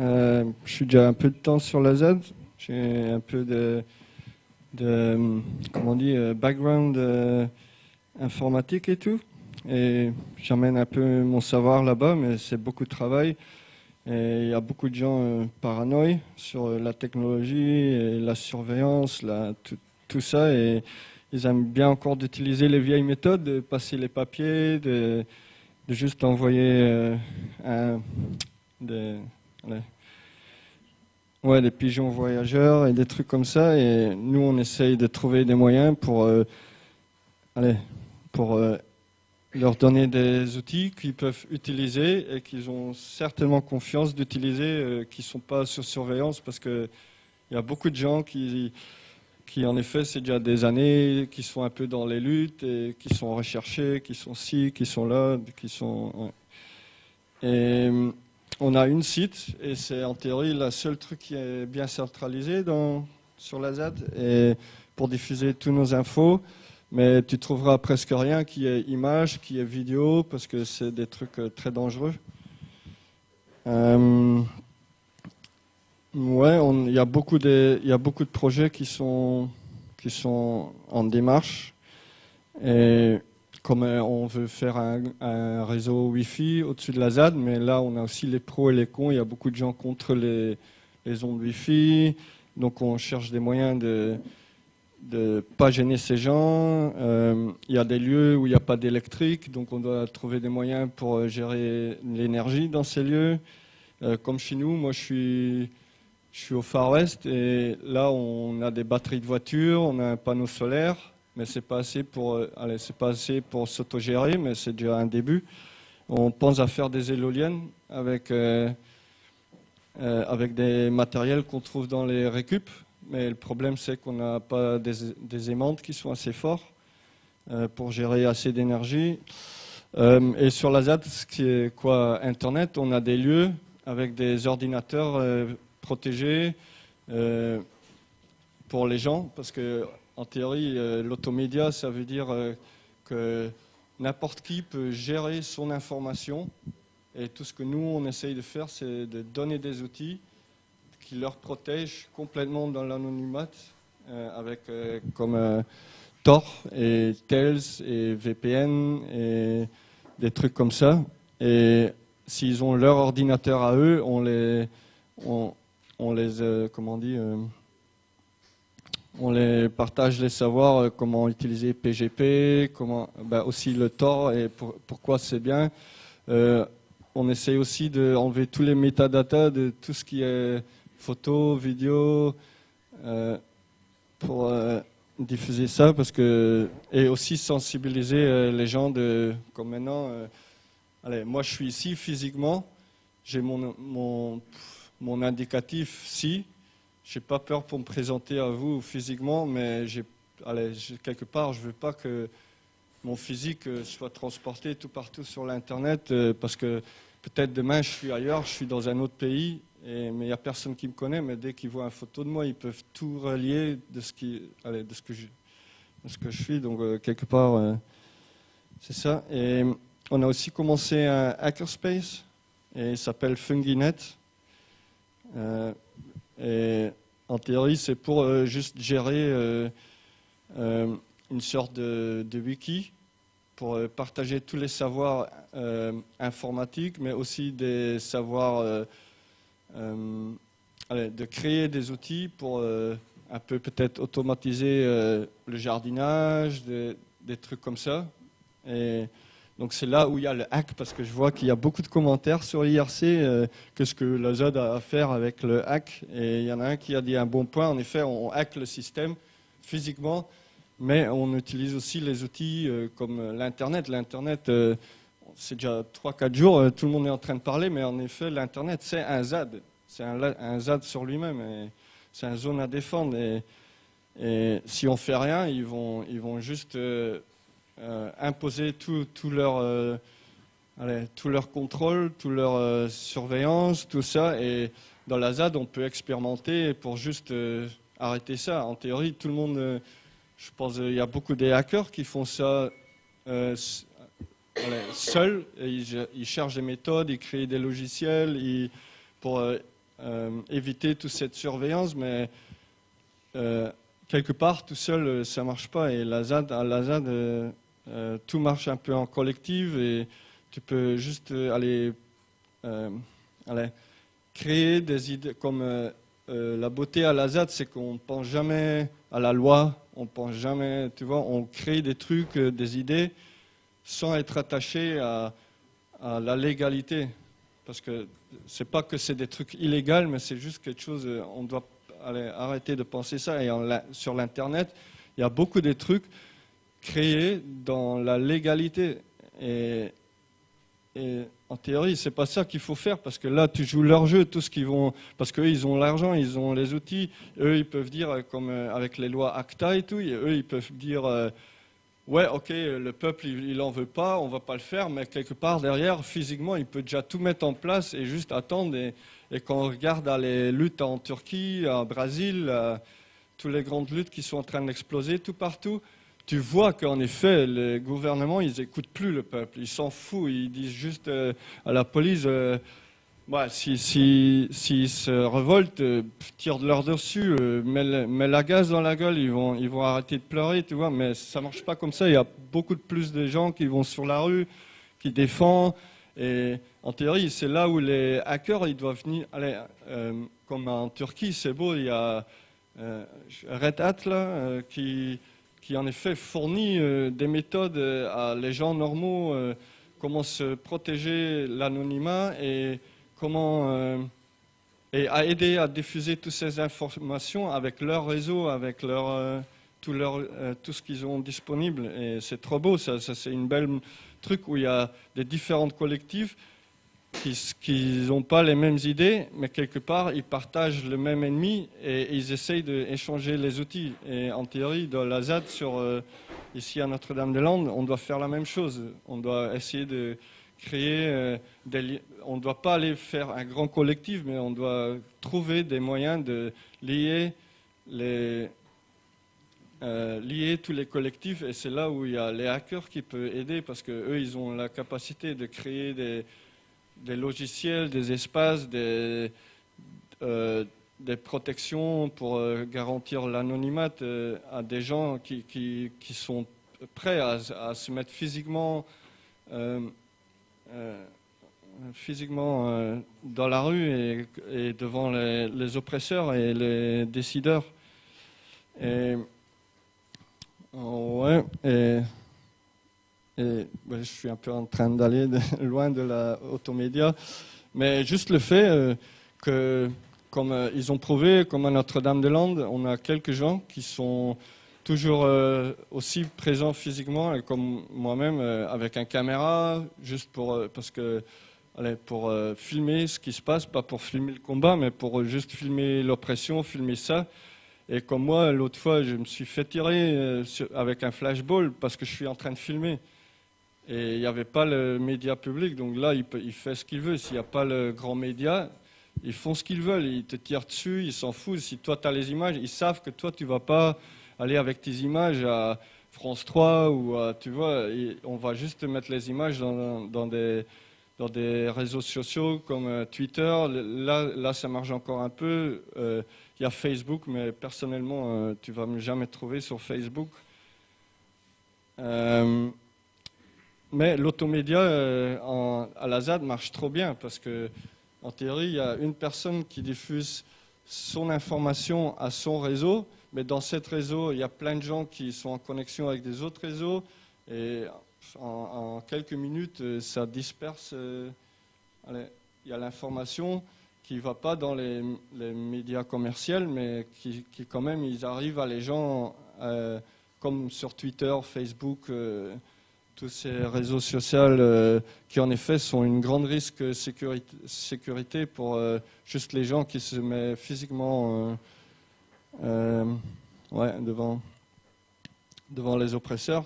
Euh, je suis déjà un peu de temps sur la ZAD. J'ai un peu de, comment on dit, background informatique et tout. Et j'emmène un peu mon savoir là-bas, mais c'est beaucoup de travail il y a beaucoup de gens euh, paranoïs sur euh, la technologie, et la surveillance, tout, ça. Et ils aiment bien encore d'utiliser les vieilles méthodes, de passer les papiers, de, juste envoyer euh, des, pigeons voyageurs et des trucs comme ça. Et nous, on essaye de trouver des moyens pour, allez, pour leur donner des outils qu'ils peuvent utiliser et qu'ils ont certainement confiance d'utiliser, euh, qui ne sont pas sur surveillance, parce qu'il y a beaucoup de gens qui, qui en effet, c'est déjà des années, qui sont un peu dans les luttes et qui sont recherchés, qui sont ci, qui sont là, qui sont... Et euh, on a une site, et c'est en théorie le seul truc qui est bien centralisé dans, sur la ZAD, et pour diffuser toutes nos infos mais tu trouveras presque rien qui est image, qui est vidéo, parce que c'est des trucs euh, très dangereux. Euh, ouais, il y, a beaucoup de, projets qui sont, qui sont en démarche. Et comme euh, on veut faire un, un réseau Wi-Fi au-dessus de la ZAD, mais là on a aussi les pros et les cons. Il y a beaucoup de gens contre les, les ondes Wi-Fi, donc on cherche des moyens de de pas gêner ces gens. Euh, il y a des lieux où il n'y a pas d'électrique, donc on doit trouver des moyens pour euh, gérer l'énergie dans ces lieux. Euh, comme chez nous, moi je suis, je suis au Far West et là on a des batteries de voiture, on a un panneau solaire, mais c'est pas assez pour, allez, c'est pas assez pour s'autogérer, mais c'est déjà un début. On pense à faire des éoliennes avec avec des matériels qu'on trouve dans les récup, mais le problème c'est qu'on n'a pas des, aimantes qui sont assez forts euh, pour gérer assez d'énergie. Euh, et sur la ZAD, ce qui est quoi Internet, on a des lieux avec des ordinateurs euh, protégés pour les gens, parce que en théorie, l'automédia, ça veut dire que n'importe qui peut gérer son information. Et tout ce que nous, on essaye de faire, c'est de donner des outils qui leur protègent complètement dans l'anonymat, euh, avec euh, comme euh, Tor et Tails et VPN et des trucs comme ça. Et s'ils ont leur ordinateur à eux, on les, on, les, comment dit, on les partage les savoirs, comment utiliser PGP, comment, bah, aussi le Tor et pour- pourquoi c'est bien. On essaye aussi d'enlever tous les métadatas de tout ce qui est photo, vidéo, euh, pour euh, diffuser ça parce que et aussi sensibiliser euh, les gens de comme maintenant. allez, moi je suis ici physiquement, j'ai mon mon mon indicatif si. J'ai pas peur pour me présenter à vous physiquement, mais allez quelque part je veux pas que mon physique soit transporté tout partout sur l'internet parce que peut-être demain je suis ailleurs, je suis dans un autre pays, mais il n'y a personne qui me connaît, mais dès qu'ils voient une photo de moi, ils peuvent tout relier de ce, qui, allez, de ce, que, je, de ce que je suis. Donc euh, quelque part, euh, c'est ça. Et on a aussi commencé un hackerspace, et il s'appelle Funginet. Euh, et en théorie, c'est pour juste gérer une sorte de, de wiki pour partager tous les savoirs informatiques, mais aussi des savoirs, allez, de créer des outils pour euh, un peu peut-être automatiser euh, le jardinage, des, trucs comme ça. Et donc c'est là où il y a le hack, parce que je vois qu'il y a beaucoup de commentaires sur l'IRC, euh, qu'est-ce que la ZAD a à faire avec le hack. Et il y en a un qui a dit un bon point, en effet, on hack le système physiquement, mais on utilise aussi les outils euh, comme euh, l'Internet. L'Internet, euh, c'est déjà 3-4 jours, euh, tout le monde est en train de parler, mais en effet, l'Internet, c'est un ZAD. C'est un, ZAD sur lui-même. C'est une zone à défendre. Et, si on fait rien, ils vont, ils vont juste euh, euh, imposer tout, tout leur, tout leur contrôle, tout leur surveillance, tout ça. Et dans la ZAD, on peut expérimenter pour juste arrêter ça. En théorie, tout le monde, je pense, qu'il y a beaucoup des hackers qui font ça seuls. Ils, ils des méthodes, ils créent des logiciels pour euh, euh, éviter toute cette surveillance, mais euh, quelque part, tout seul, ça marche pas. Et la ZAD, à la ZAD, euh, tout marche un peu en collectif et tu peux juste aller, créer des idées comme la beauté à la ZAD, c'est qu'on ne pense jamais à la loi, on pense jamais, tu vois, on crée des trucs, des idées sans être attaché à, la légalité. Parce que c'est pas que c'est des trucs illégaux, mais c'est juste quelque chose, euh, on doit arrêter de penser ça. Et sur l'Internet, il y a beaucoup de trucs créés dans la légalité. Et, en théorie, c'est pas ça qu'il faut faire parce que là, tu joues leur jeu, tout ce qu'ils vont, parce qu'eux, ils ont l'argent, ils ont les outils. Eux, ils peuvent dire, euh, comme euh, avec les lois ACTA et tout, eux, ils peuvent dire, ouais, ok, le peuple, il, il en veut pas, on va pas le faire, mais quelque part derrière, physiquement, il peut déjà tout mettre en place et juste attendre. Et, quand on regarde les luttes en Turquie, en Brésil, toutes les grandes luttes qui sont en train d'exploser tout partout, tu vois qu'en effet, les gouvernements, ils n'écoutent plus le peuple. Ils s'en foutent. Ils disent juste euh, à la police, euh, Bah, si, si, s'ils se révoltent, euh, tire-leur dessus, euh, mets, la gaz dans la gueule, ils vont, ils vont arrêter de pleurer, tu vois. Mais ça marche pas comme ça. Il y a beaucoup de plus de gens qui vont sur la rue, qui défendent. Et en théorie, c'est là où les hackers, ils doivent venir. Allez, euh, comme en Turquie, c'est beau, il y a euh, Red Hat là, euh, qui, qui en effet fournit des méthodes à les gens normaux, comment se protéger l'anonymat et comment euh, et à aider à diffuser toutes ces informations avec leur réseau, avec leur euh, tout leur euh, tout ce qu'ils ont disponible. Et c'est trop beau, ça, c'est une belle truc où il y a des différents collectifs qui n'ont pas les mêmes idées, mais quelque part, ils partagent le même ennemi et ils essayent d'échanger les outils. Et en théorie, dans la ZAD, sur, ici à Notre-Dame-des-Landes, on doit faire la même chose. On doit essayer de euh, On ne doit pas aller faire un grand collectif, mais on doit trouver des moyens de lier euh, tous les collectifs et c'est là où il y a les hackers qui peuvent aider parce que eux ils ont la capacité de créer des, logiciels, des espaces, des, euh, protections pour garantir l'anonymat à des gens qui, sont prêts à, se mettre physiquement physiquement euh, dans la rue et, devant les, oppresseurs et les décideurs. Et, ouais, et, je suis un peu en train d'aller loin de la automédia, mais juste le fait euh, que, comme euh, ils ont prouvé, comme à Notre-Dame-des-Landes, on a quelques gens qui sont toujours euh, aussi présents physiquement, comme moi-même, euh, avec un caméra, juste pour, euh, parce que, pour filmer ce qui se passe, pas pour filmer le combat, mais pour juste filmer l'oppression, filmer ça. Et comme moi, l'autre fois, je me suis fait tirer avec un flashball parce que je suis en train de filmer. Et il n'y avait pas le média public, donc là, il, fait ce qu'il veut. S'il n'y a pas le grand média, ils font ce qu'ils veulent. Ils te tirent dessus, ils s'en foutent. Si toi, tu as les images, ils savent que toi, tu vas pas aller avec tes images à France 3 ou à, tu vois, on va juste mettre les images dans, dans des, dans des réseaux sociaux comme euh, Twitter. Là, là, ça marche encore un peu. Euh, il y a Facebook, mais personnellement, euh, tu vas me jamais trouver sur Facebook. Euh, mais l'automédia à la ZAD marche trop bien parce que, en théorie, il y a une personne qui diffuse son information à son réseau, mais dans cet réseau, il y a plein de gens qui sont en connexion avec des autres réseaux et en, quelques minutes, euh, ça disperse. euh, il y a l'information qui ne va pas dans les, médias commerciaux, mais qui, quand même, ils arrivent à les gens, euh, comme sur Twitter, Facebook, tous ces réseaux sociaux qui, en effet, sont une grande risque sécurité, sécurité pour juste les gens qui se mettent physiquement euh, ouais, devant, devant les oppresseurs.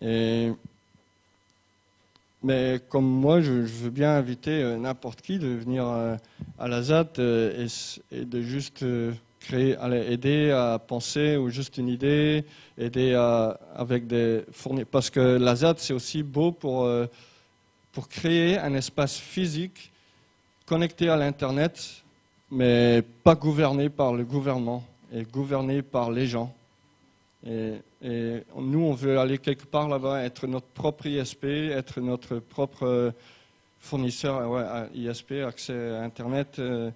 Et mais comme moi, je, veux bien inviter euh, n'importe qui de venir euh, à la euh, et, de juste créer, aller aider à penser ou juste une idée, aider à, avec des fournir. Parce que la ZAD, c'est aussi beau pour, pour créer un espace physique connecté à l'Internet, mais pas gouverné par le gouvernement et gouverné par les gens. Et, nous, on veut aller quelque part là-bas, être notre propre ISP, être notre propre fournisseur à ISP, accès à Internet, euh,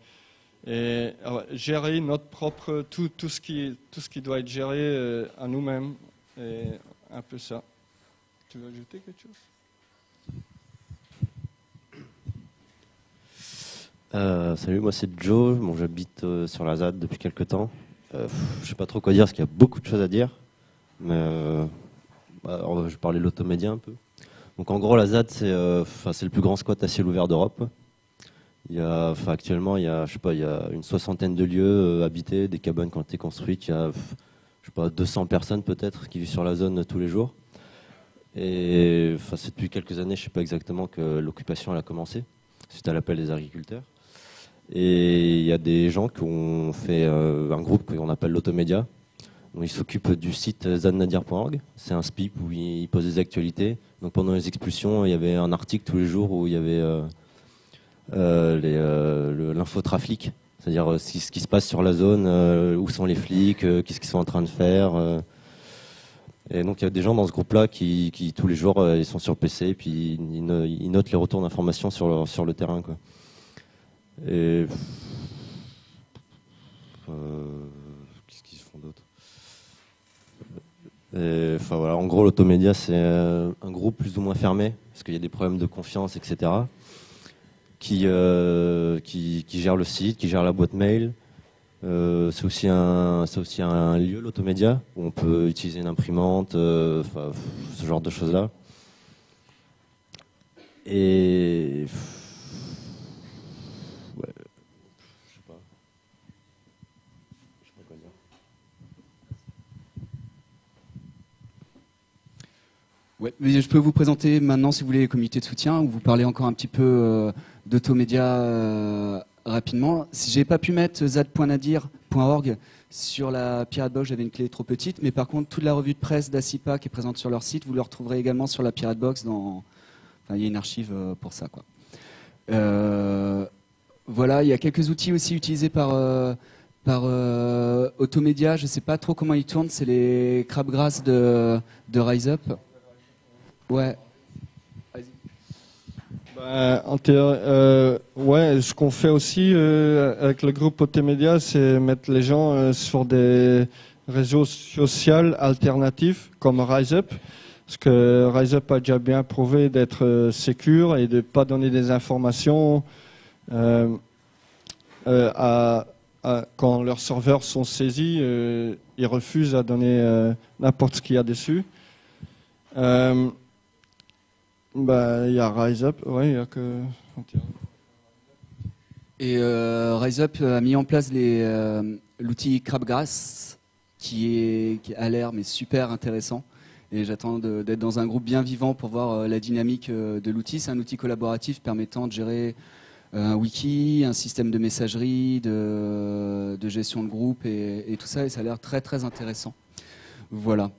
et euh, gérer notre propre, tout, tout, ce qui, tout ce qui doit être géré euh, à nous-mêmes. Et un peu ça. Tu veux ajouter quelque chose? Euh, salut, moi c'est Joe. Bon, j'habite euh, sur la ZAD depuis quelques temps. Euh, je sais pas trop quoi dire parce qu'il y a beaucoup de choses à dire. Mais euh, bah, alors, je parler de l'automédia un peu. Donc en gros, la ZAD c'est le plus grand squat à ciel ouvert d'Europe. Il y a, actuellement, il y a, je sais pas, il y a une soixantaine de lieux habités, des cabanes qui ont été construites. Il y a, je sais pas, 200 personnes peut-être qui vivent sur la zone tous les jours. Et c'est depuis quelques années, je sais pas exactement que l'occupation a commencé suite à l'appel des agriculteurs. Et il y a des gens qui ont fait euh, un groupe qu'on appelle l'Automédia. Ils s'occupent du site zannadir.org. C'est un SPIP où ils posent des actualités. Donc pendant les expulsions, il y avait un article tous les jours où il y avait euh, l'infotrafic, c'est-à-dire ce qui se passe sur la zone, où sont les flics, qu'est-ce qu'ils sont en train de faire. Et donc il y a des gens dans ce groupe-là qui, tous les jours ils sont sur PC et puis ils, notent les retours d'informations sur, le terrain. Et qu'est-ce qu'ils font d'autre? Enfin voilà, en gros, l'automédia, c'est un groupe plus ou moins fermé, parce qu'il y a des problèmes de confiance, etc., qui, euh, qui, gère le site, qui gère la boîte mail. Euh, c'est aussi un, aussi un lieu l'automédia où on peut utiliser une imprimante, euh, ce genre de choses là. Et je peux vous présenter maintenant, si vous voulez, les comités de soutien, ou vous parler encore un petit peu euh, d'Automédia euh, rapidement. Si j'ai pas pu mettre zad.nadir.org sur la Pirate Box, j'avais une clé trop petite, mais par contre, toute la revue de presse d'ACIPA qui est présente sur leur site, vous le retrouverez également sur la Pirate Box. Dans... Il y a une archive euh, pour ça. Voilà, il y a quelques outils aussi utilisés par par Automédia. Je ne sais pas trop comment ils tournent. C'est les crabgrass de, de RiseUp. Ouais. Bah, euh, ouais, ce qu'on fait aussi euh, avec le groupe OT c'est mettre les gens euh, sur des réseaux sociaux alternatifs comme RiseUp. Parce que RiseUp a déjà bien prouvé d'être sécure et de ne pas donner des informations quand leurs serveurs sont saisis. ils refusent à donner n'importe ce qu'il y a dessus. Bah, il y a Rise Up, ouais, il y a que. Et euh, Rise Up a mis en place euh, l'outil Crabgrass, qui, est, qui a l'air mais super intéressant. Et j'attends d'être dans un groupe bien vivant pour voir euh, la dynamique de l'outil. C'est un outil collaboratif permettant de gérer un wiki, un système de messagerie, de, gestion de groupe et, tout ça. Et ça a l'air très très intéressant. Voilà.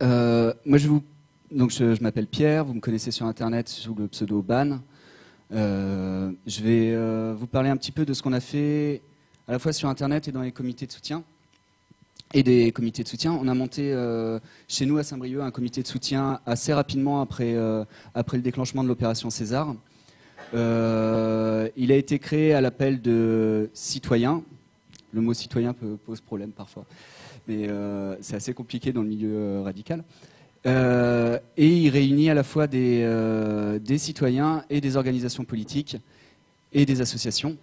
moi, je vous donc je, m'appelle Pierre, vous me connaissez sur Internet sous le pseudo Ban. Euh, je vais euh, vous parler un petit peu de ce qu'on a fait à la fois sur Internet et dans les comités de soutien. Et des comités de soutien. On a monté euh, chez nous à Saint-Brieuc un comité de soutien assez rapidement après, après le déclenchement de l'opération César. il a été créé à l'appel de citoyens. Le mot citoyen pose problème parfois, mais c'est assez compliqué dans le milieu radical. Euh, et il réunit à la fois euh, des, citoyens et des organisations politiques et des associations.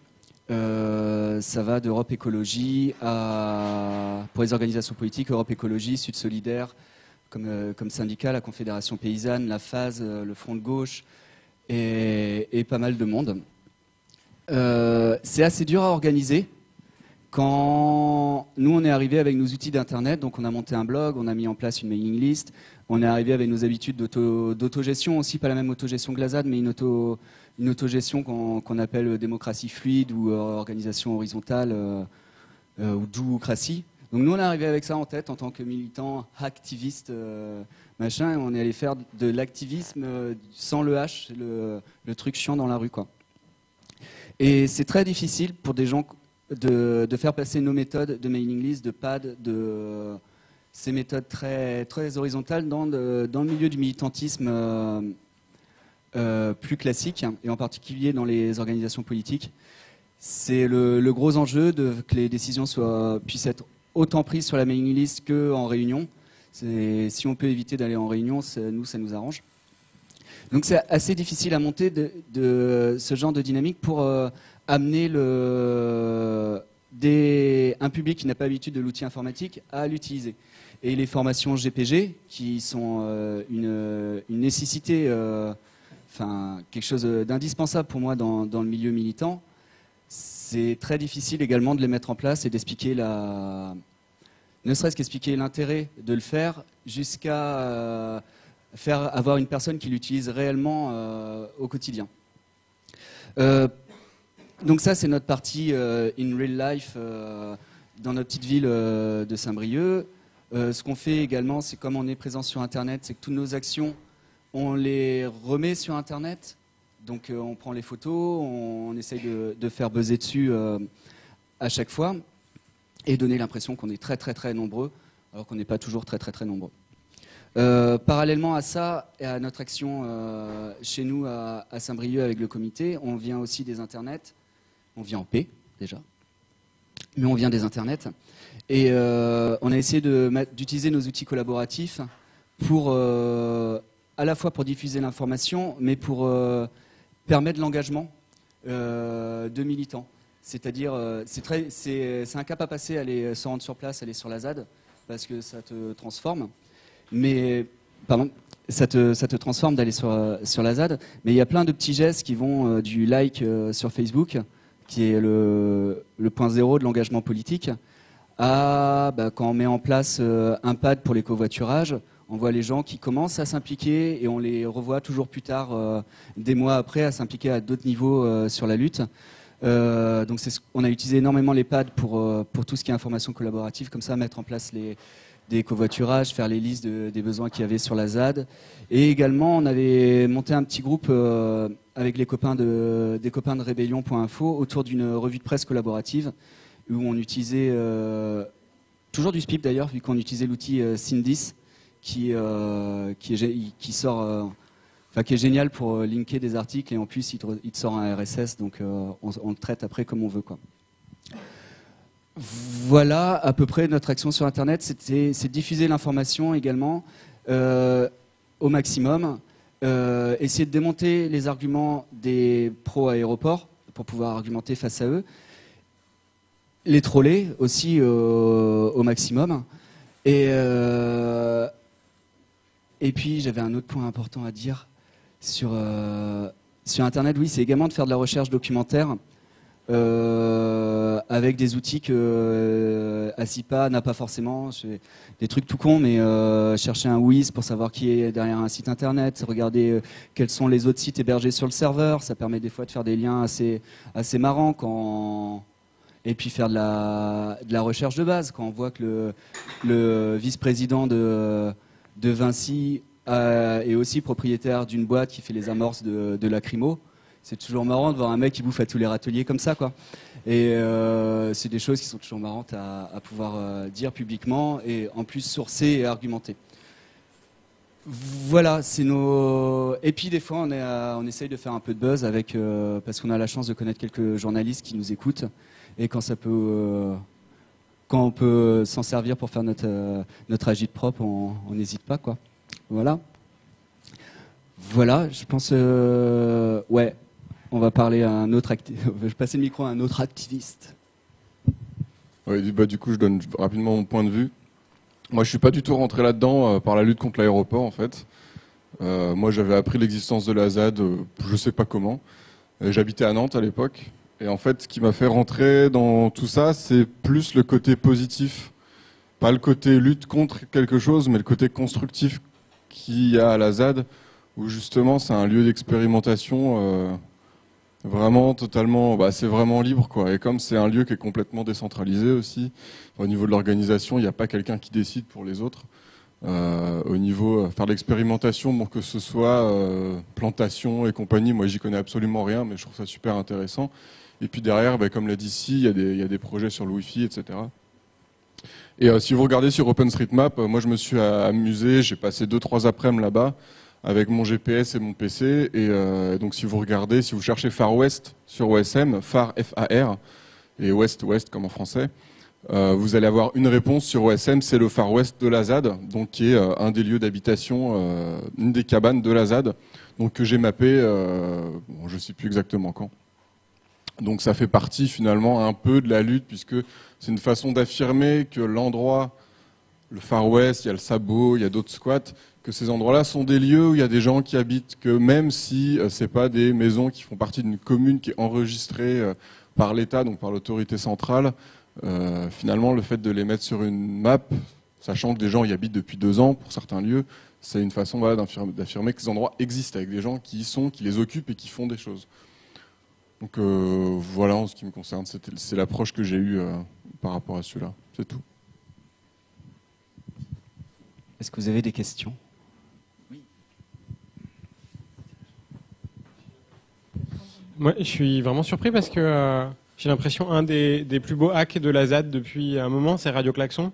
Euh, ça va d'Europe Écologie à, pour les organisations politiques, Europe Écologie, Sud Solidaire, comme, comme syndicat, la Confédération Paysanne, la FASE, le Front de Gauche et pas mal de monde. c'est assez dur à organiser quand nous, on est arrivé avec nos outils d'Internet, donc on a monté un blog, on a mis en place une mailing list, on est arrivé avec nos habitudes d'autogestion aussi, pas la même autogestion que la ZAD, mais une, auto, une autogestion qu'on appelle démocratie fluide ou euh, organisation horizontale euh, euh, ou doocratie. Donc nous, on est arrivé avec ça en tête en tant que militants, activistes, machin, et on est allé faire de l'activisme sans le H, le, le, truc chiant dans la rue, quoi. Et c'est très difficile pour des gens de, faire passer nos méthodes de mailing list, de pad, de ces méthodes très, très horizontales dans, le milieu du militantisme euh, euh, plus classique, et en particulier dans les organisations politiques. C'est le, gros enjeu que les décisions soient, puissent être autant prises sur la mailing list qu'en réunion. Si on peut éviter d'aller en réunion, nous, ça nous arrange. Donc c'est assez difficile à monter de, ce genre de dynamique pour euh, amener un public qui n'a pas l'habitude de l'outil informatique à l'utiliser. Et les formations GPG, qui sont euh, une, nécessité, euh, enfin quelque chose d'indispensable pour moi dans, le milieu militant, c'est très difficile également de les mettre en place et d'expliquer la, ne serait-ce qu'expliquer l'intérêt de le faire jusqu'à euh, faire avoir une personne qui l'utilise réellement au quotidien donc ça, c'est notre partie euh, in real life euh, dans notre petite ville euh, de Saint-Brieuc. ce qu'on fait également, c'est comme on est présent sur Internet, c'est que toutes nos actions, on les remet sur Internet. Donc on prend les photos, on, essaye de, faire buzzer dessus à chaque fois et donner l'impression qu'on est très très très nombreux, alors qu'on n'est pas toujours très très très nombreux. Parallèlement à ça et à notre action chez nous à, Saint-Brieuc avec le comité, on vient aussi des internets. On vient en paix déjà, mais on vient des internets. Et euh, on a essayé d'utiliser nos outils collaboratifs pour à la fois pour diffuser l'information, mais pour permettre l'engagement de militants. C'est-à-dire, c'est un cap à passer, aller se rendre sur place, aller sur la ZAD, parce que ça te transforme mais pardon, ça te, ça te transforme d'aller sur, euh, sur la ZAD. Mais il y a plein de petits gestes qui vont euh, du like euh, sur Facebook, qui est le, point zéro de l'engagement politique, à bah, quand on met en place un pad pour les covoiturages, on voit les gens qui commencent à s'impliquer et on les revoit toujours plus tard, des mois après, à s'impliquer à d'autres niveaux sur la lutte. donc on a utilisé énormément les pads pour, tout ce qui est information collaborative, comme ça mettre en place les, des covoiturages, faire les listes des besoins qu'il y avait sur la ZAD. Et également, on avait monté un petit groupe euh, avec les copains de, des copains de rébellion.info autour d'une revue de presse collaborative où on utilisait, euh, toujours du SPIP d'ailleurs, vu qu'on utilisait l'outil euh, Sindis qui, qui, est, sort. Enfin, qui est génial pour linker des articles et en plus il te, sort un RSS donc on, le traite après comme on veut quoi. Voilà à peu près notre action sur Internet. C'est diffuser l'information également euh, au maximum. Euh, essayer de démonter les arguments des pro-aéroports pour pouvoir argumenter face à eux. Les troller aussi euh, au maximum. Et, et puis j'avais un autre point important à dire sur, sur Internet. Oui, c'est également de faire de la recherche documentaire. Euh, avec des outils que euh, Asipa n'a pas forcément. Des trucs tout cons, mais euh, chercher un Wiz pour savoir qui est derrière un site internet, regarder quels sont les autres sites hébergés sur le serveur, ça permet des fois de faire des liens assez, assez marrants et puis faire de la, de la recherche de base. Quand on voit que le, le vice-président de, de Vinci est aussi propriétaire d'une boîte qui fait les amorces de, de lacrymo, c'est toujours marrant de voir un mec qui bouffe à tous les râteliers comme ça, quoi. Et euh, c'est des choses qui sont toujours marrantes à, pouvoir euh, dire publiquement et en plus sourcer et argumenter. Voilà, c'est nos. Et puis des fois, on, est essaye de faire un peu de buzz avec euh, parce qu'on a la chance de connaître quelques journalistes qui nous écoutent et quand ça peut, quand on peut s'en servir pour faire notre notre agite propre, on n'hésite pas, quoi. Voilà. Voilà, je pense. ouais, on va parler à un autre je vais passer le micro à un autre activiste. Oui, bah, du coup, je donne rapidement mon point de vue. Moi, je suis pas du tout rentré là-dedans euh, par la lutte contre l'aéroport, en fait. Euh, moi, j'avais appris l'existence de la ZAD, euh, je sais pas comment. J'habitais à Nantes à l'époque. Et en fait, ce qui m'a fait rentrer dans tout ça, c'est plus le côté positif. Pas le côté lutte contre quelque chose, mais le côté constructif qu'il y a à la ZAD, où justement, c'est un lieu d'expérimentation Vraiment, totalement, bah, c'est vraiment libre, quoi. Et comme c'est un lieu qui est complètement décentralisé aussi, au niveau de l'organisation, il n'y a pas quelqu'un qui décide pour les autres. Euh, au niveau euh, faire l'expérimentation, bon, que ce soit euh, plantation et compagnie, moi j'y connais absolument rien, mais je trouve ça super intéressant. Et puis derrière, bah, comme l'a dit ici, il y, y, a des projets sur le Wi-Fi, etc. Et euh, si vous regardez sur OpenStreetMap, moi je me suis amusé, j'ai passé deux trois après-midi là-bas avec mon GPS et mon PC. Et euh, donc si vous regardez, si vous cherchez Far West sur OSM, Far F-A-R, et West West comme en français, euh, vous allez avoir une réponse sur OSM, c'est le Far West de la ZAD, donc qui est euh, un des lieux d'habitation, une des cabanes de la ZAD, donc que j'ai mappé, je ne sais plus exactement quand. Donc ça fait partie finalement un peu de la lutte, puisque c'est une façon d'affirmer que l'endroit, le Far West, il y a le Sabot, il y a d'autres squats, que ces endroits-là sont des lieux où il y a des gens qui habitent, que même si euh, ce n'est pas des maisons qui font partie d'une commune qui est enregistrée euh, par l'État, donc par l'autorité centrale, euh, finalement le fait de les mettre sur une map, sachant que des gens y habitent depuis deux ans pour certains lieux, c'est une façon d'affirmer que ces endroits existent avec des gens qui y sont, qui les occupent et qui font des choses. Donc voilà, en ce qui me concerne, c'est l'approche que j'ai eue par rapport à celui-là. C'est tout. Est-ce que vous avez des questions? Moi, je suis vraiment surpris parce que euh, j'ai l'impression un des, des plus beaux hacks de la ZAD depuis un moment, c'est Radio Klaxon.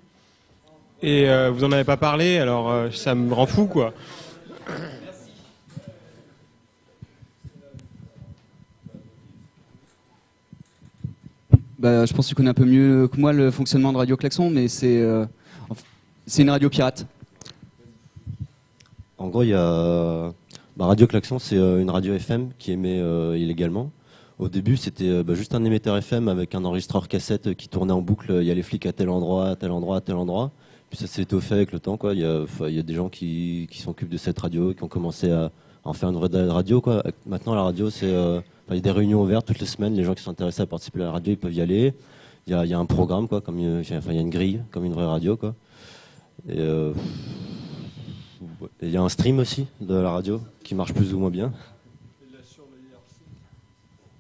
Et euh, vous en avez pas parlé, alors euh, ça me rend fou, quoi. Bah, je pense que tu connais un peu mieux que moi le fonctionnement de Radio Klaxon, mais c'est euh, c'est une radio pirate. En gros, il y a bah, Radio Klaxon, c'est euh, une radio FM qui émet euh, illégalement. Au début, c'était euh, bah, juste un émetteur FM avec un enregistreur cassette qui tournait en boucle. Il y a les flics à tel endroit, à tel endroit, à tel endroit. Puis ça s'est étoffé avec le temps. Quoi. Il, y a, des gens qui, s'occupent de cette radio, qui ont commencé à, en faire une vraie radio. Quoi. Maintenant, la radio, c'est il y a des réunions ouvertes toutes les semaines. Les gens qui sont intéressés à participer à la radio, ils peuvent y aller. Il y a, un programme, quoi, comme il y a une grille, comme une vraie radio. Quoi. Et, et il y a un stream aussi de la radio qui marche plus ou moins bien.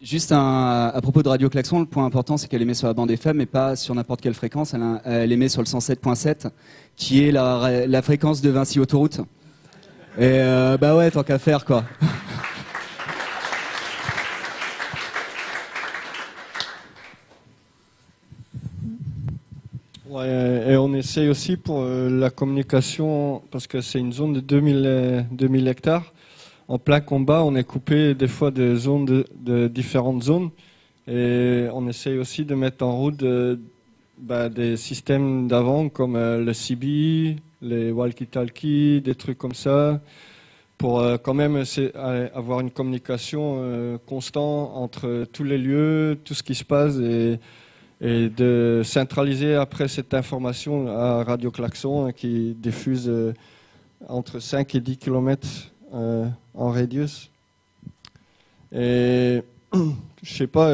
Juste à propos de Radio Klaxon, le point important c'est qu'elle émet sur la bande FM, mais pas sur n'importe quelle fréquence. Elle, émet sur le 107.7, qui est la, la fréquence de Vinci Autoroute. Et euh, bah ouais, tant qu'à faire quoi. Et on essaye aussi pour euh, la communication, parce que c'est une zone de 2000, euh, 2000 hectares. En plein combat, on est coupé des fois de zones de, différentes zones. Et on essaye aussi de mettre en route de- bah, des systèmes d'avant comme euh, le CB, les walkie-talkie, des trucs comme ça, pour euh, quand même euh, avoir une communication euh, constante entre tous les lieux, tout ce qui se passe et et de centraliser après cette information à Radio Klaxon hein, qui diffuse euh, entre 5 et 10 km en radius. Et je sais pas,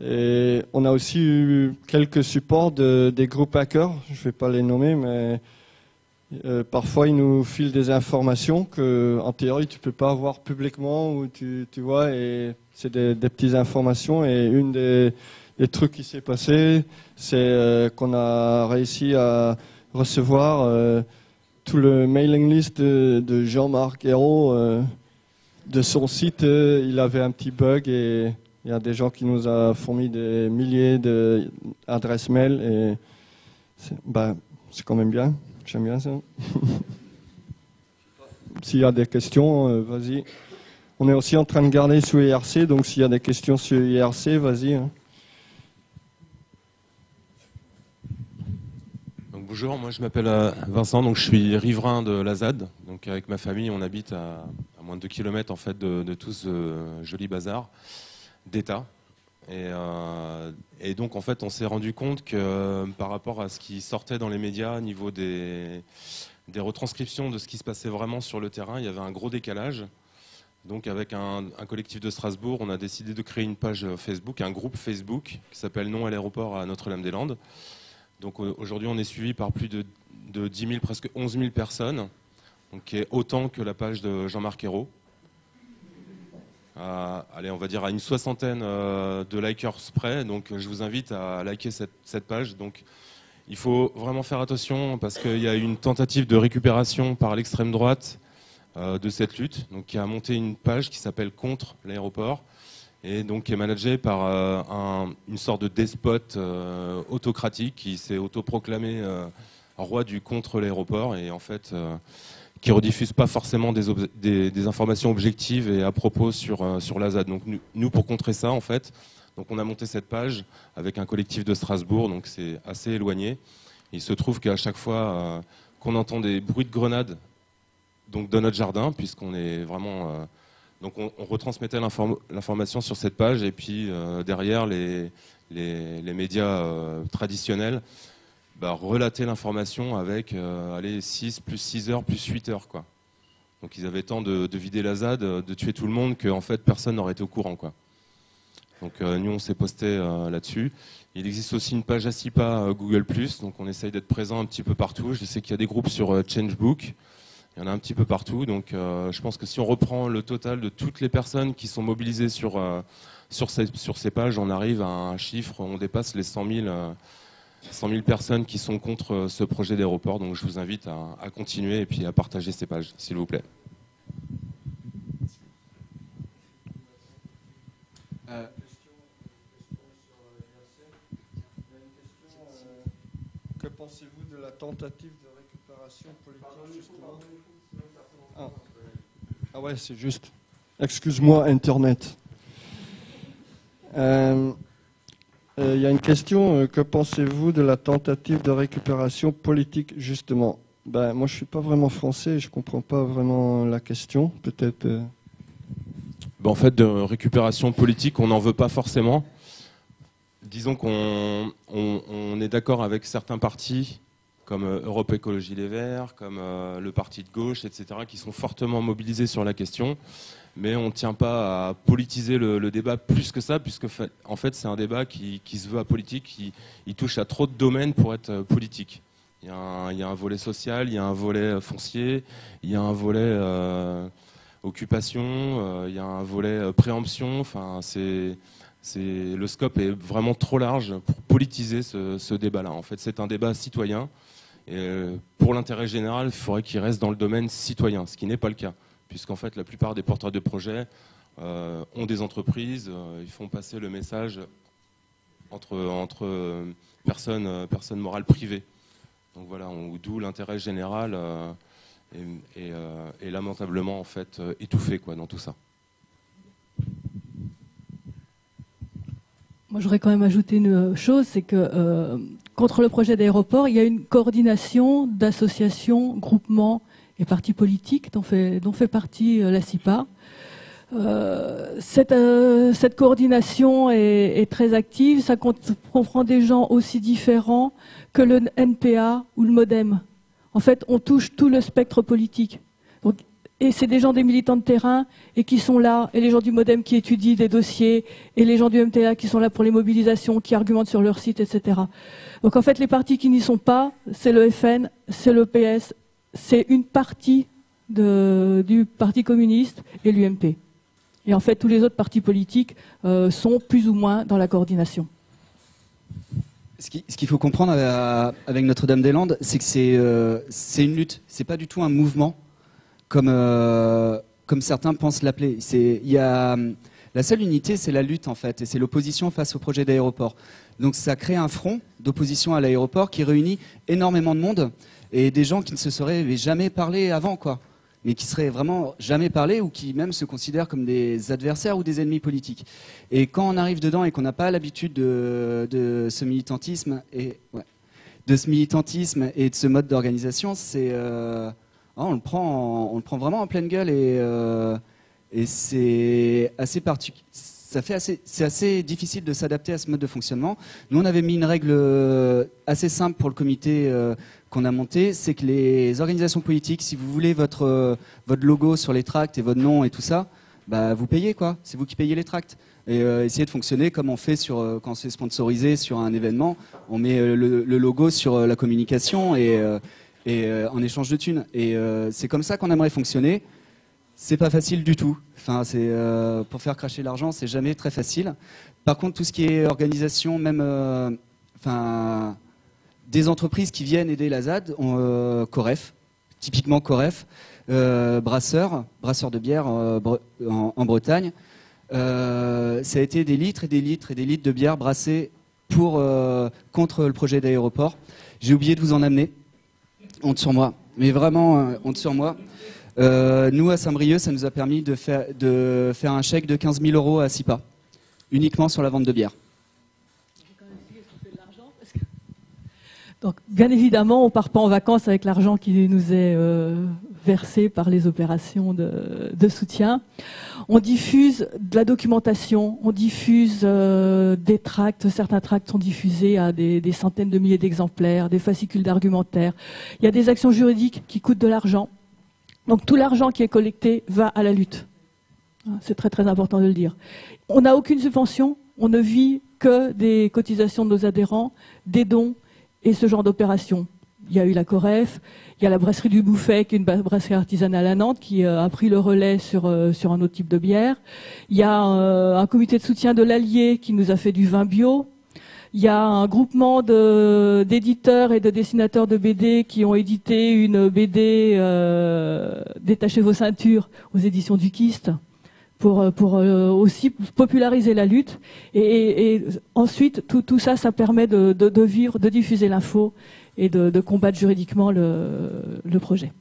euh, on a aussi eu quelques supports de, des groupes hackers, je vais pas les nommer, mais euh, parfois ils nous filent des informations que en théorie tu peux pas avoir publiquement ou tu, tu vois et c'est des, des petites informations et une des les trucs qui s'est passé, c'est euh, qu'on a réussi à recevoir euh, tout le mailing list de, Jean-Marc Hérault euh, de son site. il avait un petit bug et il y a des gens qui nous ont fourni des milliers d'adresses mail et c'est bah, c'est quand même bien. J'aime bien ça. s'il y a des questions, vas-y. On est aussi en train de garder sur IRC, donc s'il y a des questions sur IRC, vas-y. hein. Bonjour, moi je m'appelle euh, Vincent, donc je suis riverain de la ZAD. Donc avec ma famille, on habite à, moins de 2 km en fait de, tout ce joli bazar d'État. Et, euh, et donc en fait, on s'est rendu compte que euh, par rapport à ce qui sortait dans les médias au niveau des, retranscriptions de ce qui se passait vraiment sur le terrain, il y avait un gros décalage. Donc avec un collectif de Strasbourg, on a décidé de créer une page Facebook, un groupe Facebook qui s'appelle Non à l'aéroport à Notre-Dame-des-Landes. Donc au- aujourd'hui, on est suivi par plus de, de 10 000, presque 11 000 personnes, qui est autant que la page de Jean-Marc Ayrault. À- allez, on va dire à une soixantaine euh, de likers près. Donc je vous invite à liker cette, page. Il faut vraiment faire attention parce qu'il y a une tentative de récupération par l'extrême droite euh, de cette lutte, qui a monté une page qui s'appelle Contre l'aéroport et donc qui est managée par euh, un- une sorte de despote euh, autocratique qui s'est autoproclamé euh, roi du contre l'aéroport et en fait euh, qui rediffuse pas forcément des, informations objectives et à propos sur, sur la. Donc nous, nous, pour contrer ça, en fait, donc on a monté cette page avec un collectif de Strasbourg, donc c'est assez éloigné. Il se trouve qu'à chaque fois qu'on entend des bruits de grenades donc dans notre jardin, puisqu'on est vraiment donc on, retransmettait l'inform- l'information sur cette page et puis euh, derrière les, les, médias euh, traditionnels bah, relataient l'information avec euh, allez, 6 plus 6 heures plus 8 heures. Quoi. Donc ils avaient temps de, de vider la ZAD, de tuer tout le monde, qu'en fait personne n'aurait été au courant. Quoi. Donc nous on s'est posté là-dessus. Il existe aussi une page ASIPA Google+, donc on essaye d'être présent un petit peu partout. Je sais qu'il y a des groupes sur Changebook. Il y en a un petit peu partout. Donc euh, je pense que si on reprend le total de toutes les personnes qui sont mobilisées sur, euh, sur, ces, pages, on arrive à un chiffre, on dépasse les 100 000. Euh, personnes qui sont contre ce projet d'aéroport. Donc je vous invite à, continuer et puis à partager ces pages, s'il vous plaît. Que pensez-vous de la tentative de récupération politique justement ah. ah ouais, c'est juste. Excuse-moi, Internet. Euh, euh, il y a une question. euh, que pensez-vous de la tentative de récupération politique, justement? Ben, Moi, je ne suis pas vraiment français, je ne comprends pas vraiment la question. Peut-être. euh, Ben, en fait, de récupération politique, on n'en veut pas forcément. Disons qu'on on- on est d'accord avec certains partis, comme euh, Europe Écologie Les Verts, comme euh, le parti de gauche, etc., qui sont fortement mobilisés sur la question. Mais on ne tient pas à politiser le, débat plus que ça, puisque en fait, c'est un débat qui, se veut apolitique, qui il touche à trop de domaines pour être euh, politique. Il y, a un, volet social, il y a un volet foncier, il y a un volet occupation, il y a un volet préemption. Enfin, c'est, le scope est vraiment trop large pour politiser ce, ce débat-là. En fait, c'est un débat citoyen. Et euh, pour l'intérêt général, il faudrait qu'il reste dans le domaine citoyen, ce qui n'est pas le cas, puisqu'en fait, la plupart des porteurs de projets euh, ont des entreprises, euh, ils font passer le message entre, personnes, morales privées. Donc voilà, d'où l'intérêt général est, lamentablement en fait étouffé dans tout ça. Moi, j'aurais quand même ajouté une chose, c'est que contre le projet d'aéroport, il y a une coordination d'associations, groupements et partis politiques dont fait, partie euh, la CIPA. Euh, cette, euh, cette coordination est, très active. Ça comprend des gens aussi différents que le NPA ou le MoDem. En fait, on touche tout le spectre politique. Et c'est des gens des militants de terrain et qui sont là, et les gens du MoDem qui étudient des dossiers, et les gens du MTA qui sont là pour les mobilisations, qui argumentent sur leur site, etc. Donc en fait, les partis qui n'y sont pas, c'est le FN, c'est le PS, c'est une partie du Parti communiste et l'UMP. Et en fait, tous les autres partis politiques euh, sont plus ou moins dans la coordination. Ce qui- ce qu'il faut comprendre euh, avec Notre-Dame-des-Landes, c'est que euh, c'est une lutte. C'est pas du tout un mouvement comme euh, comme certains pensent l'appeler. La seule unité, c'est la lutte en fait, et c'est l'opposition face au projet d'aéroport. Donc ça crée un front d'opposition à l'aéroport qui réunit énormément de monde et des gens qui ne se seraient jamais parlé avant quoi, mais qui seraient vraiment jamais parlé ou qui même se considèrent comme des adversaires ou des ennemis politiques. Et quand on arrive dedans et qu'on n'a pas l'habitude de, ce militantisme et de ce militantisme et de ce mode d'organisation, c'est euh, ah, on le prend, en- on le prend vraiment en pleine gueule et euh, c'est assez c'est assez difficile de s'adapter à ce mode de fonctionnement. Nous, on avait mis une règle euh, assez simple pour le comité euh, qu'on a monté, c'est que les organisations politiques, si vous voulez votre logo sur les tracts et votre nom et tout ça, bah vous payez quoi. C'est vous qui payez les tracts. Et essayez de fonctionner comme on fait sur quand c'est sponsorisé sur un événement, on met le, le logo sur la communication et et euh, en échange de thunes. Euh, c'est comme ça qu'on aimerait fonctionner. C'est pas facile du tout. Euh, pour faire cracher l'argent, c'est jamais très facile. Par contre, tout ce qui est organisation, même, des entreprises qui viennent aider la ZAD, Coref, typiquement Coref, brasseur, brasseur de bière en, en Bretagne. Ça a été des litres et des litres et des litres de bière brassés pour contre le projet d'aéroport. J'ai oublié de vous en amener. Honte sur moi, mais vraiment euh, honte sur moi. Euh, nous, à Saint-Brieuc, ça nous a permis de faire, un chèque de 15 000 euros à SIPA, uniquement sur la vente de bière. Donc, bien évidemment, on part pas en vacances avec l'argent qui nous est euh, versé par les opérations de, de soutien. On diffuse de la documentation, on diffuse euh, des tracts. Certains tracts sont diffusés à des, des centaines de milliers d'exemplaires, des fascicules d'argumentaire. Il y a des actions juridiques qui coûtent de l'argent. Donc, tout l'argent qui est collecté va à la lutte. Hein, C'est très très important de le dire. On n'a aucune subvention, on ne vit que des cotisations de nos adhérents, des dons et ce genre d'opération. Il y a eu la Coref, il y a la brasserie du Bouffet, qui est une brasserie artisanale à Nantes, qui euh, a pris le relais sur, euh, sur un autre type de bière. Il y a euh, un comité de soutien de l'Allier qui nous a fait du vin bio. Il y a un groupement d'éditeurs et de dessinateurs de BD qui ont édité une BD Détachez vos ceintures aux éditions du Kist pour, euh, pour euh, aussi populariser la lutte. Et, ensuite, tout, tout ça, ça permet de, de, de vivre, de diffuser l'info et de, combattre juridiquement le projet.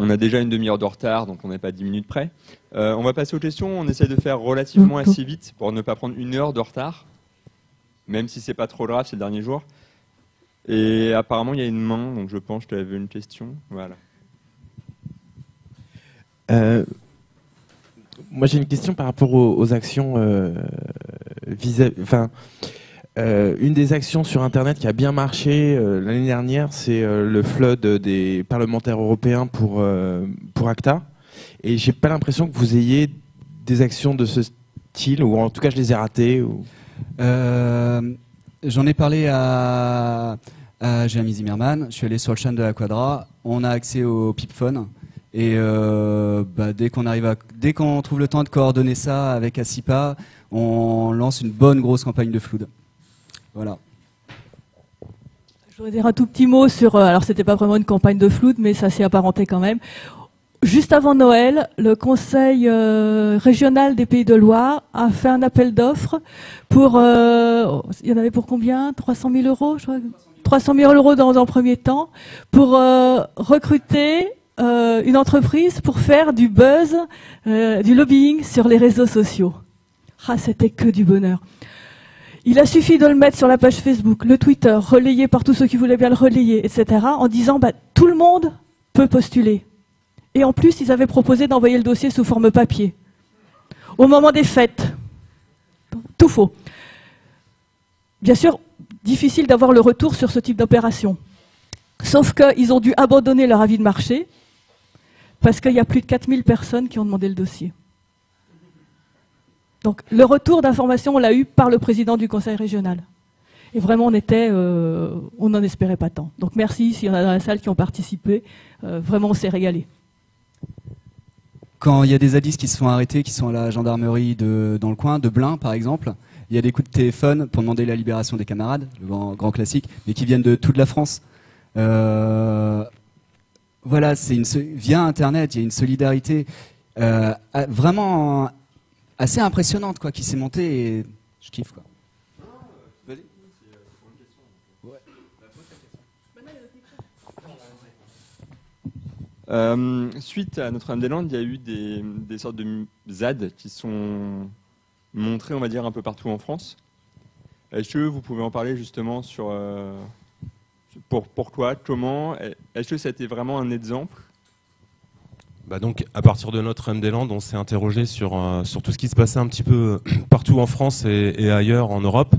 On a déjà une demi-heure de retard, donc on n'est pas 10 minutes près. Euh, on va passer aux questions. On essaie de faire relativement assez vite pour ne pas prendre une heure de retard, même si c'est pas trop grave ces derniers jours. Et apparemment, il y a une main, donc je pense que tu avais une question. Voilà. Euh, moi, j'ai une question par rapport aux, actions euh, Enfin, euh, une des actions sur Internet qui a bien marché euh, l'année dernière, c'est euh, le flood des parlementaires européens pour, pour ACTA. Et j'ai pas l'impression que vous ayez des actions de ce style, ou en tout cas je les ai ratées. Ou... J'en ai parlé à, à Jérémy Zimmerman, je suis allé sur le chaîne de la Quadra, on a accès au PipPhone. Et bah, dès qu'on trouve le temps de coordonner ça avec ASIPA, on lance une bonne grosse campagne de flood. Voilà. Je voudrais dire un tout petit mot sur. Euh, alors, c'était pas vraiment une campagne de floute, mais ça s'est apparenté quand même. Juste avant Noël, le Conseil euh, régional des Pays de Loire a fait un appel d'offres pour. Euh, il y en avait pour combien? 300 000 euros, je crois. 300 000 euros dans un premier temps pour recruter une entreprise pour faire du buzz, du lobbying sur les réseaux sociaux. Ah, c'était que du bonheur. Il a suffi de le mettre sur la page Facebook, le Twitter, relayé par tous ceux qui voulaient bien le relayer, etc., en disant bah, tout le monde peut postuler. Et en plus, ils avaient proposé d'envoyer le dossier sous forme papier. Au moment des fêtes. Tout faux. Bien sûr, difficile d'avoir le retour sur ce type d'opération. Sauf qu'ils ont dû abandonner leur avis de marché parce qu'il y a plus de 4000 personnes qui ont demandé le dossier. Donc le retour d'information, on l'a eu par le président du conseil régional. Et vraiment, on était, euh, on n'en espérait pas tant. Donc merci s'il y en a dans la salle qui ont participé. Euh, vraiment, on s'est régalé. Quand il y a des zadistes qui se font arrêter, qui sont à la gendarmerie de, dans le coin, de Blain par exemple, il y a des coups de téléphone pour demander la libération des camarades, le grand, classique, mais qui viennent de toute la France. Euh, voilà, c'est une via Internet, il y a une solidarité vraiment assez impressionnante quoi, qui s'est montée et je kiffe quoi. Euh, suite à Notre-Dame-des-Landes, il y a eu des, sortes de ZAD qui sont montrés, on va dire, un peu partout en France. Est-ce que vous pouvez en parler justement sur euh, pour, pourquoi, comment Est-ce que c'était vraiment un exemple? Bah donc, à partir de Notre-Dame-des-Landes, on s'est interrogé sur, euh, sur tout ce qui se passait un petit peu partout en France et, ailleurs en Europe,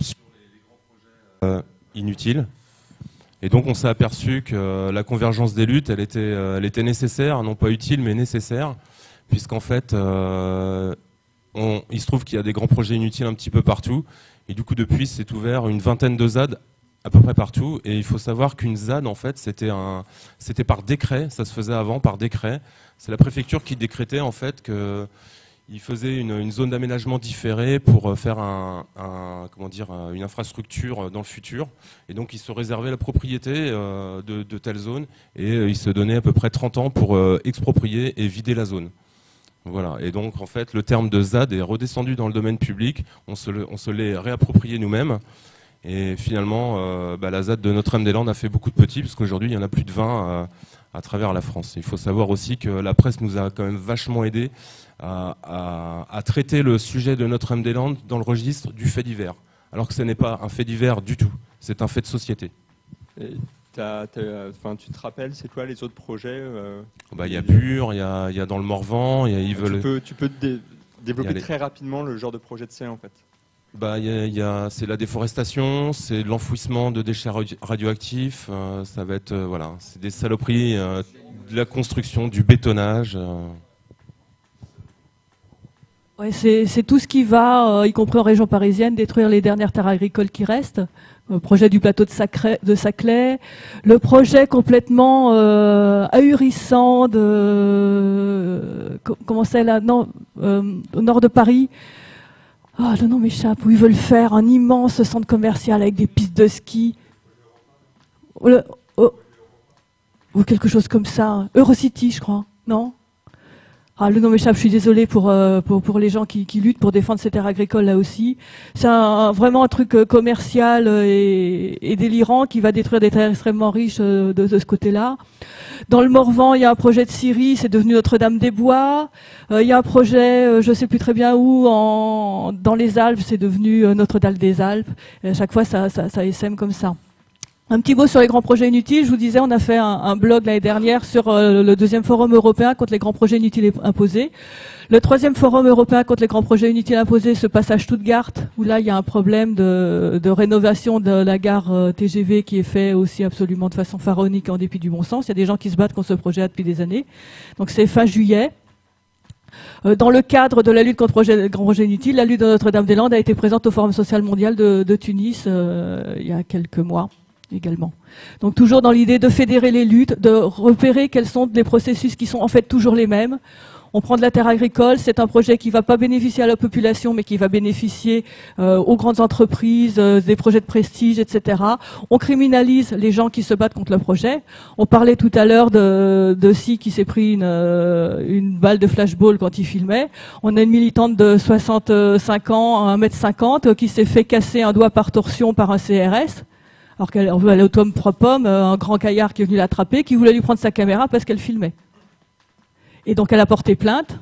sur les, grands projets euh, inutiles. Et donc, on s'est aperçu que la convergence des luttes, elle était, euh, elle était nécessaire, non pas utile, mais nécessaire, puisqu'en fait, il se trouve qu'il y a des grands projets inutiles un petit peu partout. Et du coup, depuis, c'est ouvert une vingtaine de ZAD à peu près partout. Et il faut savoir qu'une ZAD, en fait, c'était par décret. Ça se faisait avant par décret. C'est la préfecture qui décrétait en fait que il faisait une, zone d'aménagement différée pour euh, faire dire, une infrastructure dans le futur. Et donc, il se réservait la propriété euh, de, de, telle zone et euh, il se donnait à peu près 30 ans pour exproprier et vider la zone. Voilà. Et donc, en fait, le terme de ZAD est redescendu dans le domaine public. On se, l'est réapproprié nous-mêmes. Et finalement, euh, bah, la ZAD de Notre-Dame-des-Landes a fait beaucoup de petits, parce qu'aujourd'hui, il y en a plus de 20 euh, à travers la France. Il faut savoir aussi que la presse nous a quand même vachement aidé à, traiter le sujet de Notre-Dame-des-Landes dans le registre du fait divers, alors que ce n'est pas un fait divers du tout, c'est un fait de société. Tu te rappelles, c'est quoi les autres projets euh, bah, Il y a Pur, il y a, dans le Morvan, il y a Tu peux, développer très rapidement le genre de projet de C en fait bah, y a, c'est la déforestation, c'est l'enfouissement de déchets radioactifs, euh, ça va être euh, voilà, c'est des saloperies, euh, de la construction, du bétonnage. Ouais, c'est, tout ce qui va, y compris en région parisienne, détruire les dernières terres agricoles qui restent. Le projet du plateau de, Sacré, de Saclay, le projet complètement ahurissant de comment c'est là, non, au nord de Paris, oh, le nom m'échappe, où ils veulent faire un immense centre commercial avec des pistes de ski. ou quelque chose comme ça. Eurocity, je crois. Non? Ah, le nom m'échappe, je suis désolée pour, euh, pour, pour les gens qui, qui luttent pour défendre ces terres agricoles là aussi. C'est un, vraiment un truc euh, commercial euh, et, et délirant qui va détruire des terres extrêmement riches de, de ce côté-là. Dans le Morvan, il y a un projet de Syrie, c'est devenu Notre-Dame-des-Bois. il y a un projet, je sais plus très bien où, en, dans les Alpes, c'est devenu Notre-Dame-des-Alpes. à chaque fois, ça, ça, ça comme ça. Un petit mot sur les grands projets inutiles. Je vous disais, on a fait un, blog l'année dernière sur euh, le deuxième forum européen contre les grands projets inutiles imposés. Le troisième forum européen contre les grands projets inutiles imposés se passe à Stuttgart, où là, il y a un problème de, rénovation de la gare euh, TGV qui est fait aussi absolument de façon pharaonique en dépit du bon sens. Il y a des gens qui se battent contre ce projet depuis des années. Donc c'est fin juillet. Euh, dans le cadre de la lutte contre les grands projets inutiles, la lutte de Notre-Dame-des-Landes a été présente au Forum social mondial de, Tunis il y a quelques mois également. Donc toujours dans l'idée de fédérer les luttes, de repérer quels sont les processus qui sont en fait toujours les mêmes. On prend de la terre agricole, c'est un projet qui ne va pas bénéficier à la population, mais qui va bénéficier euh, aux grandes entreprises, euh, des projets de prestige, etc. On criminalise les gens qui se battent contre le projet. On parlait tout à l'heure de, de Si qui s'est pris une, euh, balle de flashball quand il filmait. On a une militante de 65 ans, 1m50, qui s'est fait casser un doigt par torsion par un CRS alors qu'elle veut aller au tome pommes, euh, un grand caillard qui est venu l'attraper, qui voulait lui prendre sa caméra parce qu'elle filmait. Et donc elle a porté plainte,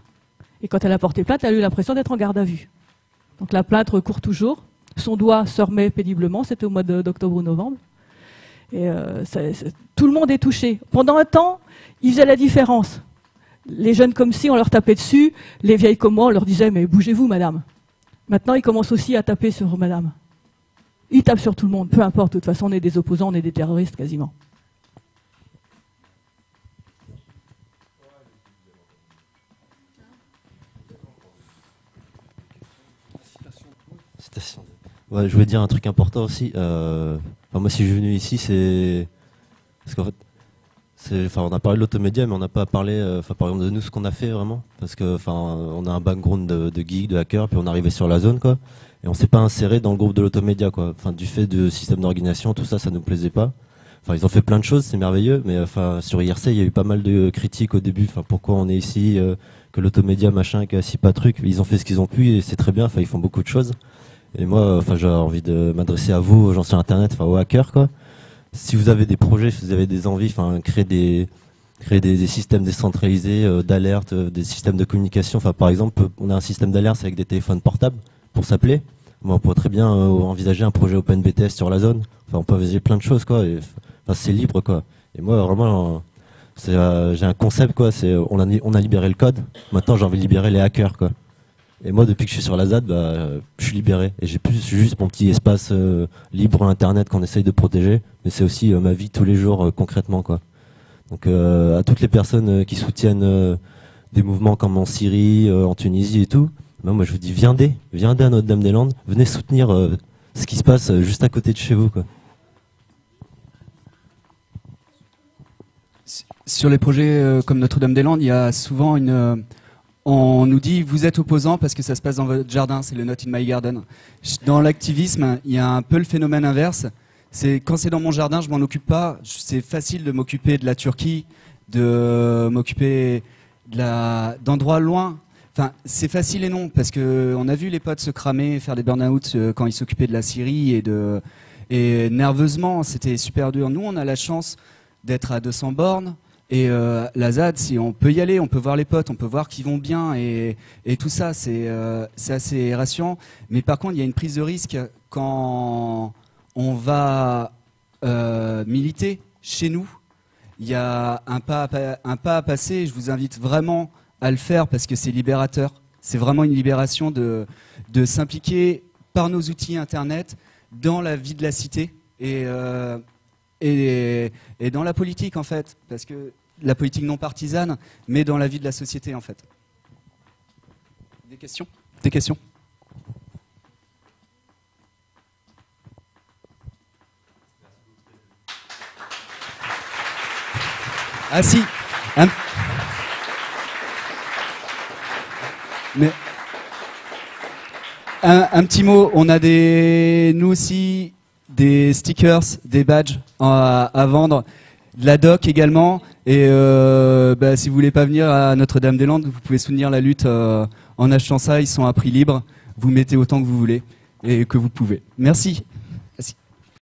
et quand elle a porté plainte, elle a eu l'impression d'être en garde à vue. Donc la plainte recourt toujours, son doigt se remet péniblement, c'était au mois d'octobre ou novembre. Et euh, tout le monde est touché. Pendant un temps, ils faisaient la différence. Les jeunes comme si, on leur tapait dessus, les vieilles comme moi, on leur disait mais bougez-vous madame. Maintenant, ils commencent aussi à taper sur madame. Ils tapent sur tout le monde, peu importe, de toute façon on est des opposants, on est des terroristes quasiment. Je voulais dire un truc important aussi. Euh, moi, si je suis venu ici, c'est parce qu'en fait, enfin, on a parlé de l'automédia, mais on n'a pas parlé, euh, enfin, par exemple, de nous ce qu'on a fait vraiment, parce que, enfin, on a un background de, de geek, de hacker, puis on est arrivé sur la zone, quoi et on s'est pas inséré dans le groupe de l'automédia quoi. Enfin du fait du système d'organisation, tout ça, ça nous plaisait pas. Enfin ils ont fait plein de choses, c'est merveilleux, mais enfin sur IRC il y a eu pas mal de critiques au début. Enfin pourquoi on est ici, euh, que l'automédia machin, que si pas truc. Ils ont fait ce qu'ils ont pu et c'est très bien. Enfin ils font beaucoup de choses. Et moi, enfin j'ai envie de m'adresser à vous, aux gens sur internet, enfin aux hackers quoi. Si vous avez des projets, si vous avez des envies, enfin créer des des, systèmes décentralisés euh, d'alerte, euh, des systèmes de communication. Enfin, par exemple, on a un système d'alerte avec des téléphones portables pour s'appeler on pourrait très bien euh, envisager un projet OpenBTS sur la zone. Enfin, on peut envisager plein de choses, quoi. enfin, c'est libre, quoi. Et moi, vraiment, euh, j'ai un concept, quoi. C'est, on a, on a libéré le code. Maintenant, j'ai envie de libérer les hackers, quoi. Et moi, depuis que je suis sur la ZAD, bah, je suis libéré. Et j'ai plus juste mon petit espace euh, libre Internet qu'on essaye de protéger, mais c'est aussi ma vie tous les jours concrètement, quoi. Donc, à toutes les personnes qui soutiennent des mouvements comme en Syrie, en Tunisie et tout, moi, je vous dis, viendez, viendez à Notre-Dame-des-Landes, venez soutenir euh, ce qui se passe euh, juste à côté de chez vous. Sur les projets euh, comme Notre-Dame-des-Landes, il y a souvent une. on nous dit, vous êtes opposant parce que ça se passe dans votre jardin, c'est le Not in My Garden. Dans l'activisme, il y a un peu le phénomène inverse. C'est quand c'est dans mon jardin, je m'en occupe pas. C'est facile de m'occuper de la Turquie, de m'occuper d'endroits loin C'est facile et non, parce que on a vu les potes se cramer, faire des burn-out euh, quand ils s'occupaient de la Syrie et nerveusement, c'était super dur. Nous, on a la chance d'être à 200 bornes. Et euh, la ZAD, si on peut y aller, on peut voir les potes, on peut voir qu'ils vont bien et, tout ça, c'est euh, assez rassurant. Mais par contre, il y a une prise de risque quand on va militer chez nous. Il y a un pas, à, un pas à passer. Je vous invite vraiment à le faire parce que c'est libérateur. C'est vraiment une libération de, de s'impliquer par nos outils Internet dans la vie de la cité et, euh, et, et, dans la politique en fait, parce que la politique non partisane, mais dans la vie de la société en fait. Des questions? Des questions? Ah si Mais un, petit mot, on a des, nous aussi des stickers, des badges à, vendre. de la doc également. Et euh, bah, si vous voulez pas venir à Notre-Dame-des-Landes, vous pouvez soutenir la lutte euh, en achetant ça. Ils sont à prix libre. Vous mettez autant que vous voulez et que vous pouvez. Merci.